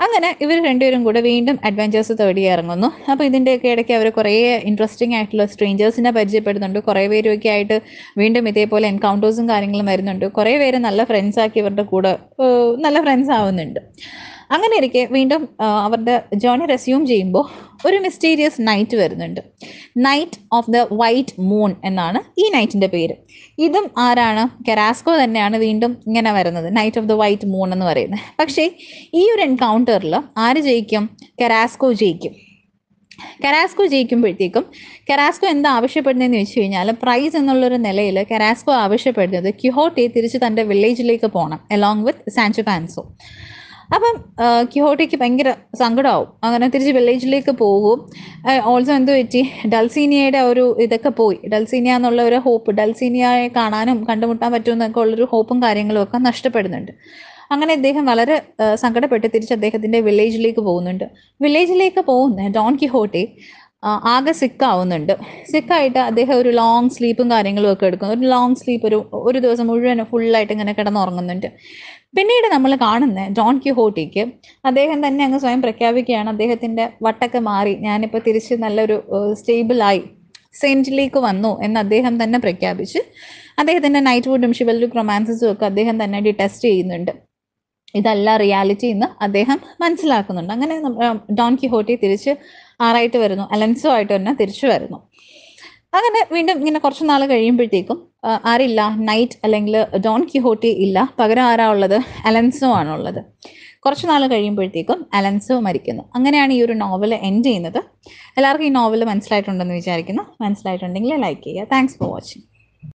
അങ്ങനെ ഇവർ രണ്ടുപേരും കൂടെ വീണ്ടും അഡ്വഞ്ചേഴ്സ് തേടി ഇറങ്ങുന്നു. അപ്പോൾ ഇതിന്റെയൊക്കെ ഇടയ്ക്ക് അവർ കുറേ ഇൻട്രസ്റ്റിംഗ് ആയിട്ടുള്ള സ്ട്രേഞ്ചേഴ്സിനെ പരിചയപ്പെടുന്നുണ്ട്. കുറേ പേരൊക്കെ ആയിട്ട് വീണ്ടും ഇതേപോലെ എൻകൗണ്ടേഴ്സും കാര്യങ്ങളും വരുന്നുണ്ട്. കുറേ പേര് നല്ല ഫ്രണ്ട്സാക്കി ഇവരുടെ കൂടെ നല്ല ഫ്രണ്ട്സ് ആവുന്നുണ്ട്. അങ്ങനെ ഇരിക്കെ വീണ്ടും അവരുടെ ജേണി റെസ്യൂം ചെയ്യുമ്പോൾ ഒരു മിസ്റ്റീരിയസ് നൈറ്റ് വരുന്നുണ്ട്. Knight of the white moon എന്നാണ് ഈ നൈറ്റിന്റെ പേര്. ഇതും ആരാണ്? കെറാസ്കോ തന്നെയാണ് വീണ്ടും ഇങ്ങനെ വരുന്നത്. Knight of the white moon എന്ന് പറയുന്നത്. പക്ഷേ ഈ ഒരു എൻകൗണ്ടറിൽ ആര് ജയിക്കും? കെറാസ്കോ ജയിക്കും. കെറാസ്കോ ജയിക്കുമ്പോഴത്തേക്കും കെറാസ്കോ എന്താ ആവശ്യപ്പെടുന്നതെന്ന് വെച്ച് കഴിഞ്ഞാൽ പ്രൈസ് എന്നുള്ളൊരു നിലയിൽ കെറാസ്കോ ആവശ്യപ്പെടുന്നത് ക്യുഹോട്ടെ തിരിച്ച് തന്റെ വില്ലേജിലേക്ക് പോകണം അലോങ് വിത്ത് സാൻചോ പാൻസോ അപ്പം ക്യോട്ടയ്ക്ക് ഭയങ്കര സങ്കടമാവും അങ്ങനെ തിരിച്ച് വില്ലേജിലേക്ക് പോകും. ഓൾസോ എന്ത് പറ്റി? ഡൽസീനിയയുടെ ഒരു ഇതൊക്കെ പോയി. ഡൽസീനിയ എന്നുള്ള ഒരു ഹോപ്പ് ഡൽസീനിയയെ കാണാനും കണ്ടുമുട്ടാൻ പറ്റുമെന്നൊക്കെ ഉള്ളൊരു ഹോപ്പും കാര്യങ്ങളും ഒക്കെ നഷ്ടപ്പെടുന്നുണ്ട്. അങ്ങനെ അദ്ദേഹം വളരെ സങ്കടപ്പെട്ട് തിരിച്ച് അദ്ദേഹത്തിന്റെ വില്ലേജിലേക്ക് പോകുന്നുണ്ട്. വില്ലേജിലേക്ക് പോകുന്ന ഡോൺ കിഹോട്ടെ ആ, സിക്ക് ആവുന്നുണ്ട്. സിക്കായിട്ട് അദ്ദേഹം ഒരു ലോങ് സ്ലീപ്പും കാര്യങ്ങളും ഒക്കെ എടുക്കുന്നു. ഒരു ലോങ് സ്ലീപ്പ് ഒരു ഒരു ദിവസം മുഴുവൻ ഫുള്ളായിട്ട് ഇങ്ങനെ കിടന്നുറങ്ങുന്നുണ്ട്. പിന്നീട് നമ്മൾ കാണുന്ന ജോൺ കിഹോട്ടിക്ക് അദ്ദേഹം തന്നെ അങ്ങ് സ്വയം പ്രഖ്യാപിക്കുകയാണ്. അദ്ദേഹത്തിന്റെ വട്ടൊക്കെ മാറി. ഞാനിപ്പോൾ തിരിച്ച് നല്ലൊരു സ്റ്റേബിളായി സെന്റിലേക്ക് വന്നു എന്ന് അദ്ദേഹം തന്നെ പ്രഖ്യാപിച്ച് അദ്ദേഹത്തിന്റെ നൈറ്റ് വുഡും ഷിവലും റൊമാൻസസും ഒക്കെ അദ്ദേഹം തന്നെ ഡിറ്റസ്റ്റ് ചെയ്യുന്നുണ്ട്. ഇതല്ല റിയാലിറ്റി എന്ന് അദ്ദേഹം മനസ്സിലാക്കുന്നുണ്ട്. അങ്ങനെ ഡോൺ കിഹോട്ടി തിരിച്ച് ആറായിട്ട് വരുന്നു അലൻസോ ആയിട്ട് തന്നെ തിരിച്ചു വരുന്നു. അങ്ങനെ വീണ്ടും ഇങ്ങനെ കുറച്ച് നാൾ കഴിയുമ്പോഴത്തേക്കും ആരില്ല നൈറ്റ് അല്ലെങ്കിൽ ഡോൺ കിഹോട്ടി ഇല്ല. പകരം ആരാ ഉള്ളത്? അലൻസോ ആണുള്ളത് കുറച്ച് നാൾ കഴിയുമ്പോഴത്തേക്കും അലൻസോ മരിക്കുന്നു. അങ്ങനെയാണ് ഈ ഒരു നോവൽ എൻഡ് ചെയ്യുന്നത്. എല്ലാവർക്കും ഈ നോവൽ മനസ്സിലായിട്ടുണ്ടെന്ന് വിചാരിക്കുന്നു. മനസ്സിലായിട്ടുണ്ടെങ്കിൽ ലൈക്ക് ചെയ്യുക. Thanks for watching